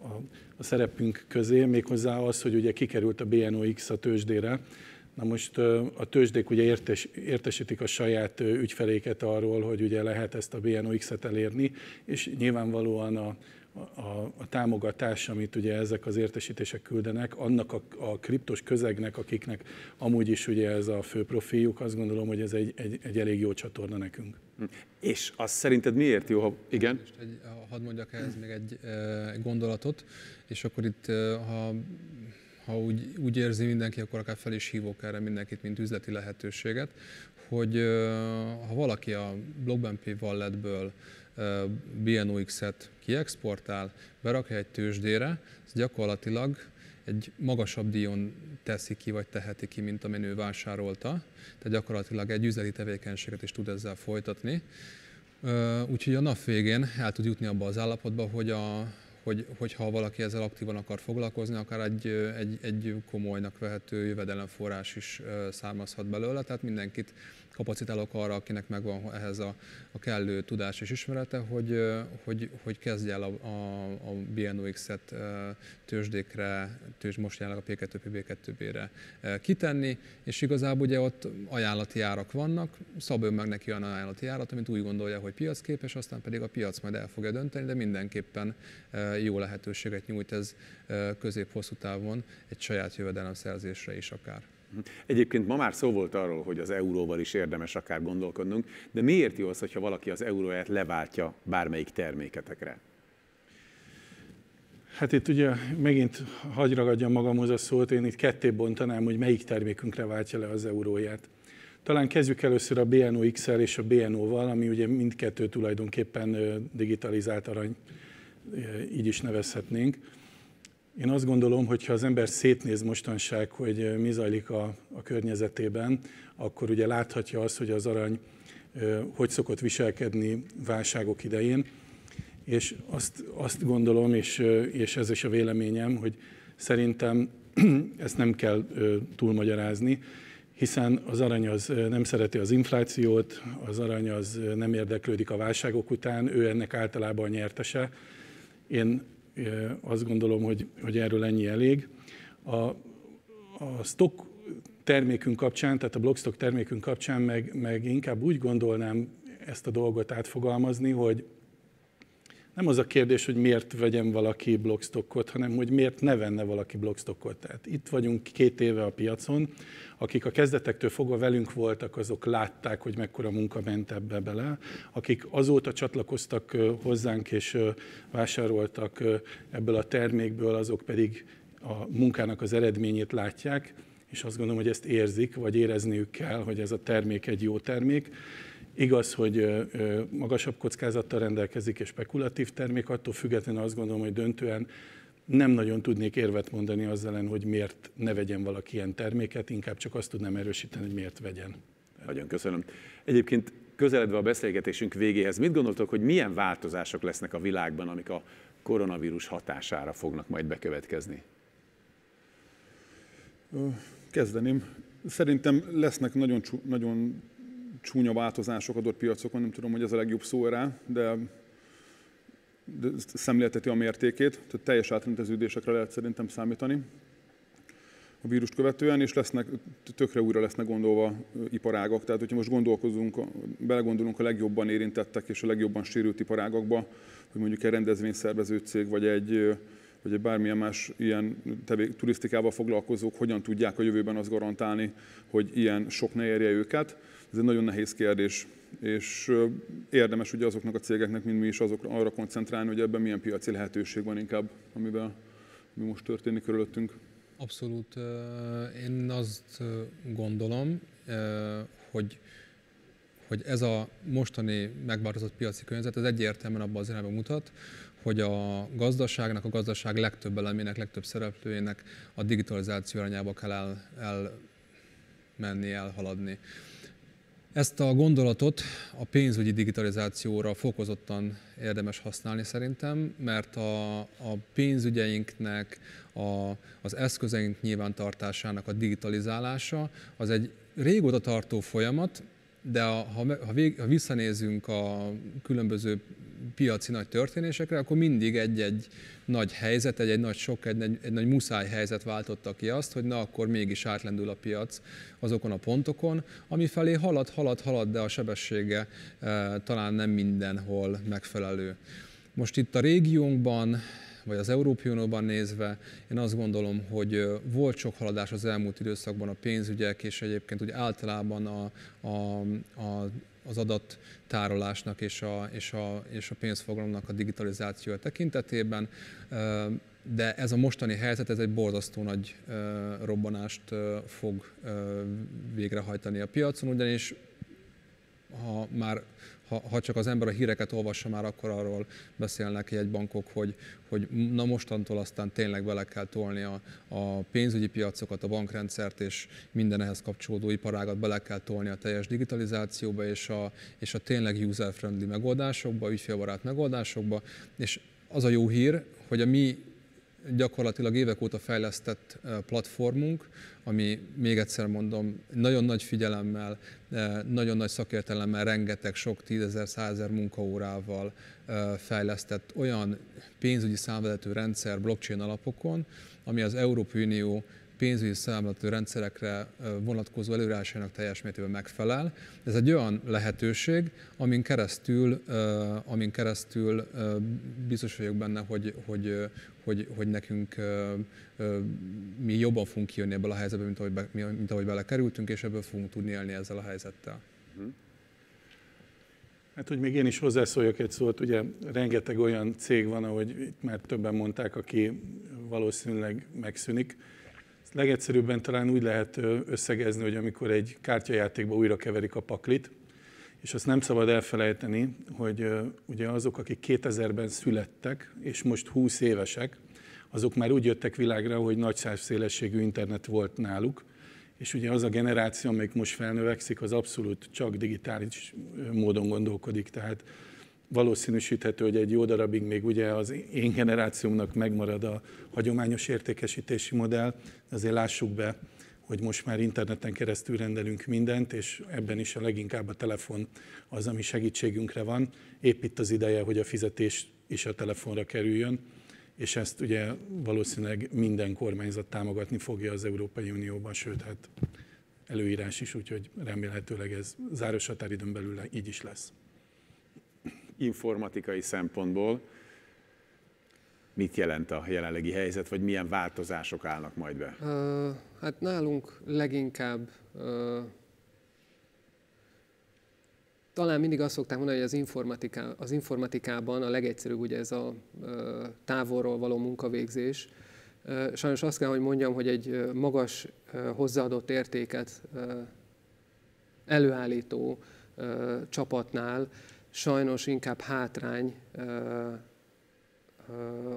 a, a szerepünk közé, méghozzá az, hogy ugye kikerült a BNOX a tőzsdére, Na most a tőzsdék ugye értes, értesítik a saját ügyfeléket arról, hogy ugye lehet ezt a BNOX-et elérni, és nyilvánvalóan a, a, a támogatás, amit ugye ezek az értesítések küldenek, annak a, a kriptos közegnek, akiknek amúgy is ugye ez a fő profiljuk, azt gondolom, hogy ez egy, egy, egy elég jó csatorna nekünk. Hm. És azt szerinted miért jó, ha igen? Egy, hadd mondjak ehhez még egy, egy gondolatot, és akkor itt, ha ha úgy, úgy érzi mindenki, akkor akár fel is hívok erre mindenkit, mint üzleti lehetőséget, hogy ha valaki a Blockbank walletből BNOX-et kiexportál, berakja egy tőzsdére, ez gyakorlatilag egy magasabb díjon teszi ki, vagy teheti ki, mint amin ő vásárolta. Tehát gyakorlatilag egy üzleti tevékenységet is tud ezzel folytatni. Úgyhogy a nap végén el tud jutni abba az állapotba, hogy a, hogy, hogyha valaki ezzel aktívan akar foglalkozni, akár egy, egy, egy komolynak vehető jövedelemforrás is származhat belőle, tehát mindenkit kapacitálok arra, akinek megvan ehhez a, a kellő tudás és ismerete, hogy, hogy, hogy kezdje el a, a, a BNOX-et tőzsdékre, tőzs most jelenleg a P2P, B2B-re kitenni, és igazából ugye ott ajánlati árak vannak, szab ön meg neki olyan ajánlati árat, amit úgy gondolja, hogy piacképes, aztán pedig a piac majd el fogja dönteni, de mindenképpen jó lehetőséget nyújt ez közép-hosszú távon egy saját jövedelemszerzésre is akár. Egyébként ma már szó volt arról, hogy az euróval is érdemes akár gondolkodnunk, de miért jó az, hogyha valaki az euróját leváltja bármelyik terméketekre? Hát itt ugye megint hagy ragadjam magamhoz a szót, én itt ketté bontanám, hogy melyik termékünkre váltja le az euróját. Talán kezdjük először a BNO-XL és a BNO-val, ami ugye mindkettő tulajdonképpen digitalizált arany, így is nevezhetnénk. Én azt gondolom, hogy ha az ember szétnéz mostanság, hogy mi zajlik a, a környezetében, akkor ugye láthatja azt, hogy az arany hogy szokott viselkedni válságok idején. És azt, azt gondolom, és, és ez is a véleményem, hogy szerintem ezt nem kell túlmagyarázni, hiszen az arany az nem szereti az inflációt, az arany az nem érdeklődik a válságok után, ő ennek általában a nyertese. Én azt gondolom, hogy, hogy erről ennyi elég. A, a stock termékünk kapcsán, tehát a Blockstock termékünk kapcsán meg, meg inkább úgy gondolnám ezt a dolgot átfogalmazni, hogy nem az a kérdés, hogy miért vegyem valaki Blockstockot, hanem hogy miért ne venne valaki Blockstockot. Tehát itt vagyunk két éve a piacon, akik a kezdetektől fogva velünk voltak, azok látták, hogy mekkora munka ment ebbe bele. Akik azóta csatlakoztak hozzánk és vásároltak ebből a termékből, azok pedig a munkának az eredményét látják, és azt gondolom, hogy ezt érzik, vagy érezniük kell, hogy ez a termék egy jó termék. Igaz, hogy magasabb kockázattal rendelkezik és spekulatív termék, attól függetlenül azt gondolom, hogy döntően nem nagyon tudnék érvet mondani azzal ellen, hogy miért ne vegyen valaki ilyen terméket, inkább csak azt tudnám erősíteni, hogy miért vegyen. Nagyon köszönöm. Egyébként közeledve a beszélgetésünk végéhez, mit gondoltok, hogy milyen változások lesznek a világban, amik a koronavírus hatására fognak majd bekövetkezni? Kezdeném. Szerintem lesznek nagyon, nagyon csúnya változások adott piacokon, nem tudom, hogy ez a legjobb szó rá, de, de szemlélteti a mértékét, tehát teljes átrendeződésekre lehet szerintem számítani a vírust követően, és lesznek, tökre újra lesznek gondolva iparágak. Tehát, hogyha most gondolkozunk, belegondolunk a legjobban érintettek és a legjobban sérült iparágakba, hogy mondjuk egy rendezvényszervező cég, vagy egy vagy bármilyen más ilyen tevé, turisztikával foglalkozók hogyan tudják a jövőben azt garantálni, hogy ilyen sok ne érje őket. Ez egy nagyon nehéz kérdés, és érdemes ugye azoknak a cégeknek, mint mi is azokra, arra koncentrálni, hogy ebben milyen piaci lehetőség van inkább, amivel mi most történik körülöttünk. Abszolút. Én azt gondolom, hogy hogy ez a mostani megváltozott piaci környezet, ez egyértelműen abban az irányba mutat, hogy a gazdaságnak, a gazdaság legtöbb elemének, legtöbb szereplőjének a digitalizáció irányába kell el, elmenni, elhaladni. Ezt a gondolatot a pénzügyi digitalizációra fokozottan érdemes használni szerintem, mert a, a pénzügyeinknek, a, az eszközeink nyilvántartásának a digitalizálása az egy régóta tartó folyamat, de a, ha, ha, vég, ha visszanézünk a különböző piaci nagy történésekre, akkor mindig egy-egy nagy helyzet, egy, egy nagy sok, egy, egy, egy nagy muszáj helyzet váltotta ki azt, hogy na akkor mégis átlendül a piac azokon a pontokon, ami felé halad, halad, halad, de a sebessége e, talán nem mindenhol megfelelő. Most itt a régiónkban, vagy az Európai Unióban nézve, én azt gondolom, hogy volt sok haladás az elmúlt időszakban a pénzügyek, és egyébként úgy általában a, a, a az adattárolásnak és a, és a, és a pénzfogalomnak a digitalizációja tekintetében, de ez a mostani helyzet, ez egy borzasztó nagy robbanást fog végrehajtani a piacon, ugyanis ha már ha, ha csak az ember a híreket olvassa már, akkor arról beszélnek egy bankok, hogy, hogy na mostantól aztán tényleg bele kell tolni a, a pénzügyi piacokat, a bankrendszert és minden ehhez kapcsolódó iparágat bele kell tolni a teljes digitalizációba és a, és a tényleg user-friendly megoldásokba, ügyfélbarát megoldásokba, és az a jó hír, hogy a mi gyakorlatilag évek óta fejlesztett platformunk, ami még egyszer mondom, nagyon nagy figyelemmel, nagyon nagy szakértelemmel, rengeteg sok tízezer, százezer munkaórával fejlesztett olyan pénzügyi számvezető rendszer blockchain alapokon, ami az Európai Unió pénzügyi számlatú rendszerekre vonatkozó előírásainak teljes mértékben megfelel. Ez egy olyan lehetőség, amin keresztül, amin keresztül biztos vagyok benne, hogy, hogy, hogy, hogy nekünk mi jobban fogunk kijönni ebből a helyzetből, mint ahogy, be, mint ahogy belekerültünk, és ebből fogunk tudni élni ezzel a helyzettel. Mhm. Hát, hogy még én is hozzászóljak egy szót, ugye rengeteg olyan cég van, ahogy itt már többen mondták, aki valószínűleg megszűnik legegyszerűbben talán úgy lehet összegezni, hogy amikor egy kártyajátékba újra keverik a paklit, és azt nem szabad elfelejteni, hogy ugye azok, akik 2000-ben születtek, és most 20 évesek, azok már úgy jöttek világra, hogy nagy szélességű internet volt náluk, és ugye az a generáció, amelyik most felnövekszik, az abszolút csak digitális módon gondolkodik, tehát valószínűsíthető, hogy egy jó darabig még ugye az én generációmnak megmarad a hagyományos értékesítési modell, azért lássuk be, hogy most már interneten keresztül rendelünk mindent, és ebben is a leginkább a telefon az, ami segítségünkre van. Épp itt az ideje, hogy a fizetés is a telefonra kerüljön, és ezt ugye valószínűleg minden kormányzat támogatni fogja az Európai Unióban, sőt, hát előírás is, úgyhogy remélhetőleg ez záros határidőn belül így is lesz. Informatikai szempontból mit jelent a jelenlegi helyzet, vagy milyen változások állnak majd be? Hát nálunk leginkább talán mindig azt szokták mondani, hogy az, informatiká, az informatikában a legegyszerűbb ugye ez a távolról való munkavégzés. Sajnos azt kell, hogy mondjam, hogy egy magas hozzáadott értéket előállító csapatnál sajnos inkább hátrány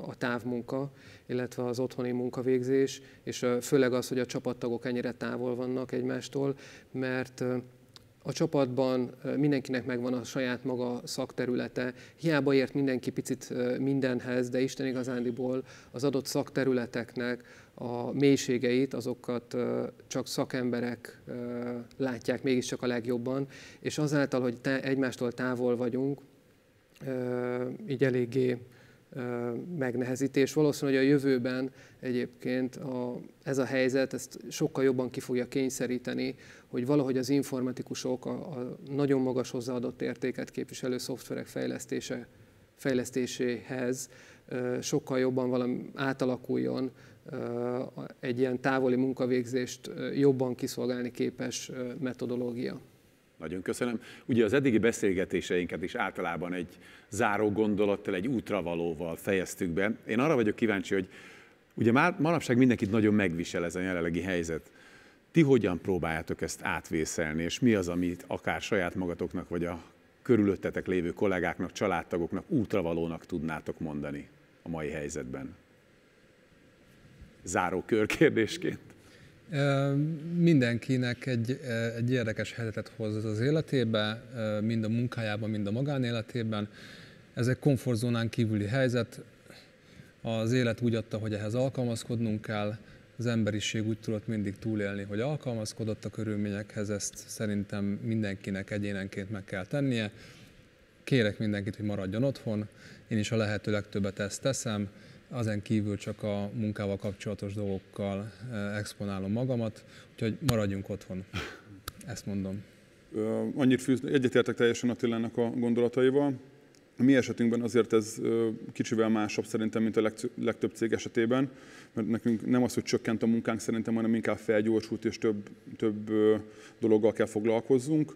a távmunka, illetve az otthoni munkavégzés, és főleg az, hogy a csapattagok ennyire távol vannak egymástól, mert a csapatban mindenkinek megvan a saját maga szakterülete. Hiába ért mindenki picit mindenhez, de Isten igazándiból az adott szakterületeknek a mélységeit, azokat csak szakemberek látják mégiscsak a legjobban, és azáltal, hogy te egymástól távol vagyunk, így eléggé megnehezítés. és valószínűleg a jövőben egyébként a, ez a helyzet ezt sokkal jobban ki fogja kényszeríteni, hogy valahogy az informatikusok a, a nagyon magas hozzáadott értéket képviselő szoftverek fejlesztése, fejlesztéséhez sokkal jobban valami átalakuljon, egy ilyen távoli munkavégzést jobban kiszolgálni képes metodológia. Nagyon köszönöm. Ugye az eddigi beszélgetéseinket is általában egy záró gondolattal, egy útravalóval fejeztük be. Én arra vagyok kíváncsi, hogy ugye már manapság mindenkit nagyon megvisel ez a jelenlegi helyzet. Ti hogyan próbáljátok ezt átvészelni, és mi az, amit akár saját magatoknak, vagy a körülöttetek lévő kollégáknak, családtagoknak útravalónak tudnátok mondani a mai helyzetben? Záró körkérdésként. Mindenkinek egy, egy érdekes helyzetet hoz az életébe, mind a munkájában, mind a magánéletében. Ez egy komfortzónán kívüli helyzet. Az élet úgy adta, hogy ehhez alkalmazkodnunk kell. Az emberiség úgy tudott mindig túlélni, hogy alkalmazkodott a körülményekhez, ezt szerintem mindenkinek egyénenként meg kell tennie. Kérek mindenkit, hogy maradjon otthon, én is a lehető legtöbbet ezt teszem Azen kívül csak a munkával kapcsolatos dolgokkal eh, exponálom magamat, úgyhogy maradjunk otthon. Ezt mondom. Annyit fűz, egyetértek teljesen Attilának a gondolataival. A mi esetünkben azért ez kicsivel másabb szerintem, mint a legtöbb cég esetében, mert nekünk nem az, hogy csökkent a munkánk szerintem, hanem inkább felgyorsult és több, több dologgal kell foglalkozzunk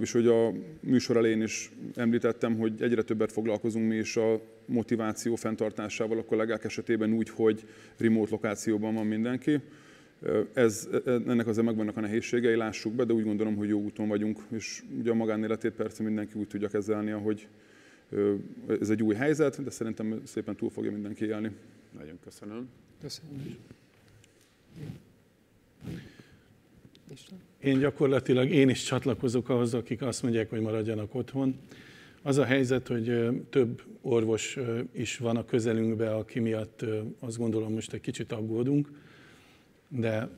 és hogy a műsor elején is említettem, hogy egyre többet foglalkozunk mi is a motiváció fenntartásával a kollégák esetében úgy, hogy remote lokációban van mindenki. Ez, ennek azért megvannak a nehézségei, lássuk be, de úgy gondolom, hogy jó úton vagyunk, és ugye a magánéletét persze mindenki úgy tudja kezelni, ahogy ez egy új helyzet, de szerintem szépen túl fogja mindenki élni. Nagyon köszönöm. Köszönöm. Én gyakorlatilag én is csatlakozok ahhoz, akik azt mondják, hogy maradjanak otthon. Az a helyzet, hogy több orvos is van a közelünkben, aki miatt azt gondolom most egy kicsit aggódunk, de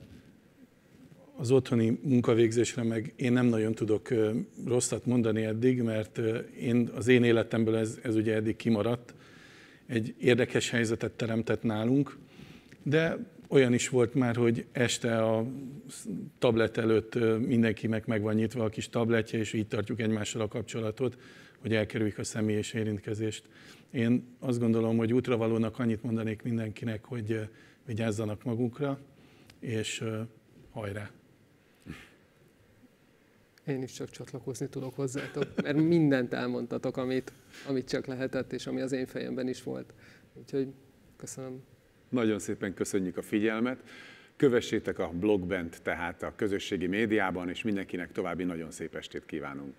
az otthoni munkavégzésre meg én nem nagyon tudok rosszat mondani eddig, mert én, az én életemből ez, ez ugye eddig kimaradt. Egy érdekes helyzetet teremtett nálunk, de olyan is volt már, hogy este a tablet előtt mindenkinek meg van nyitva a kis tabletje, és így tartjuk egymással a kapcsolatot, hogy elkerüljük a személyes érintkezést. Én azt gondolom, hogy útravalónak annyit mondanék mindenkinek, hogy vigyázzanak magukra, és hajrá! Én is csak csatlakozni tudok hozzátok, mert mindent elmondtatok, amit, amit csak lehetett, és ami az én fejemben is volt. Úgyhogy köszönöm. Nagyon szépen köszönjük a figyelmet. Kövessétek a blogbent, tehát a közösségi médiában, és mindenkinek további nagyon szép estét kívánunk.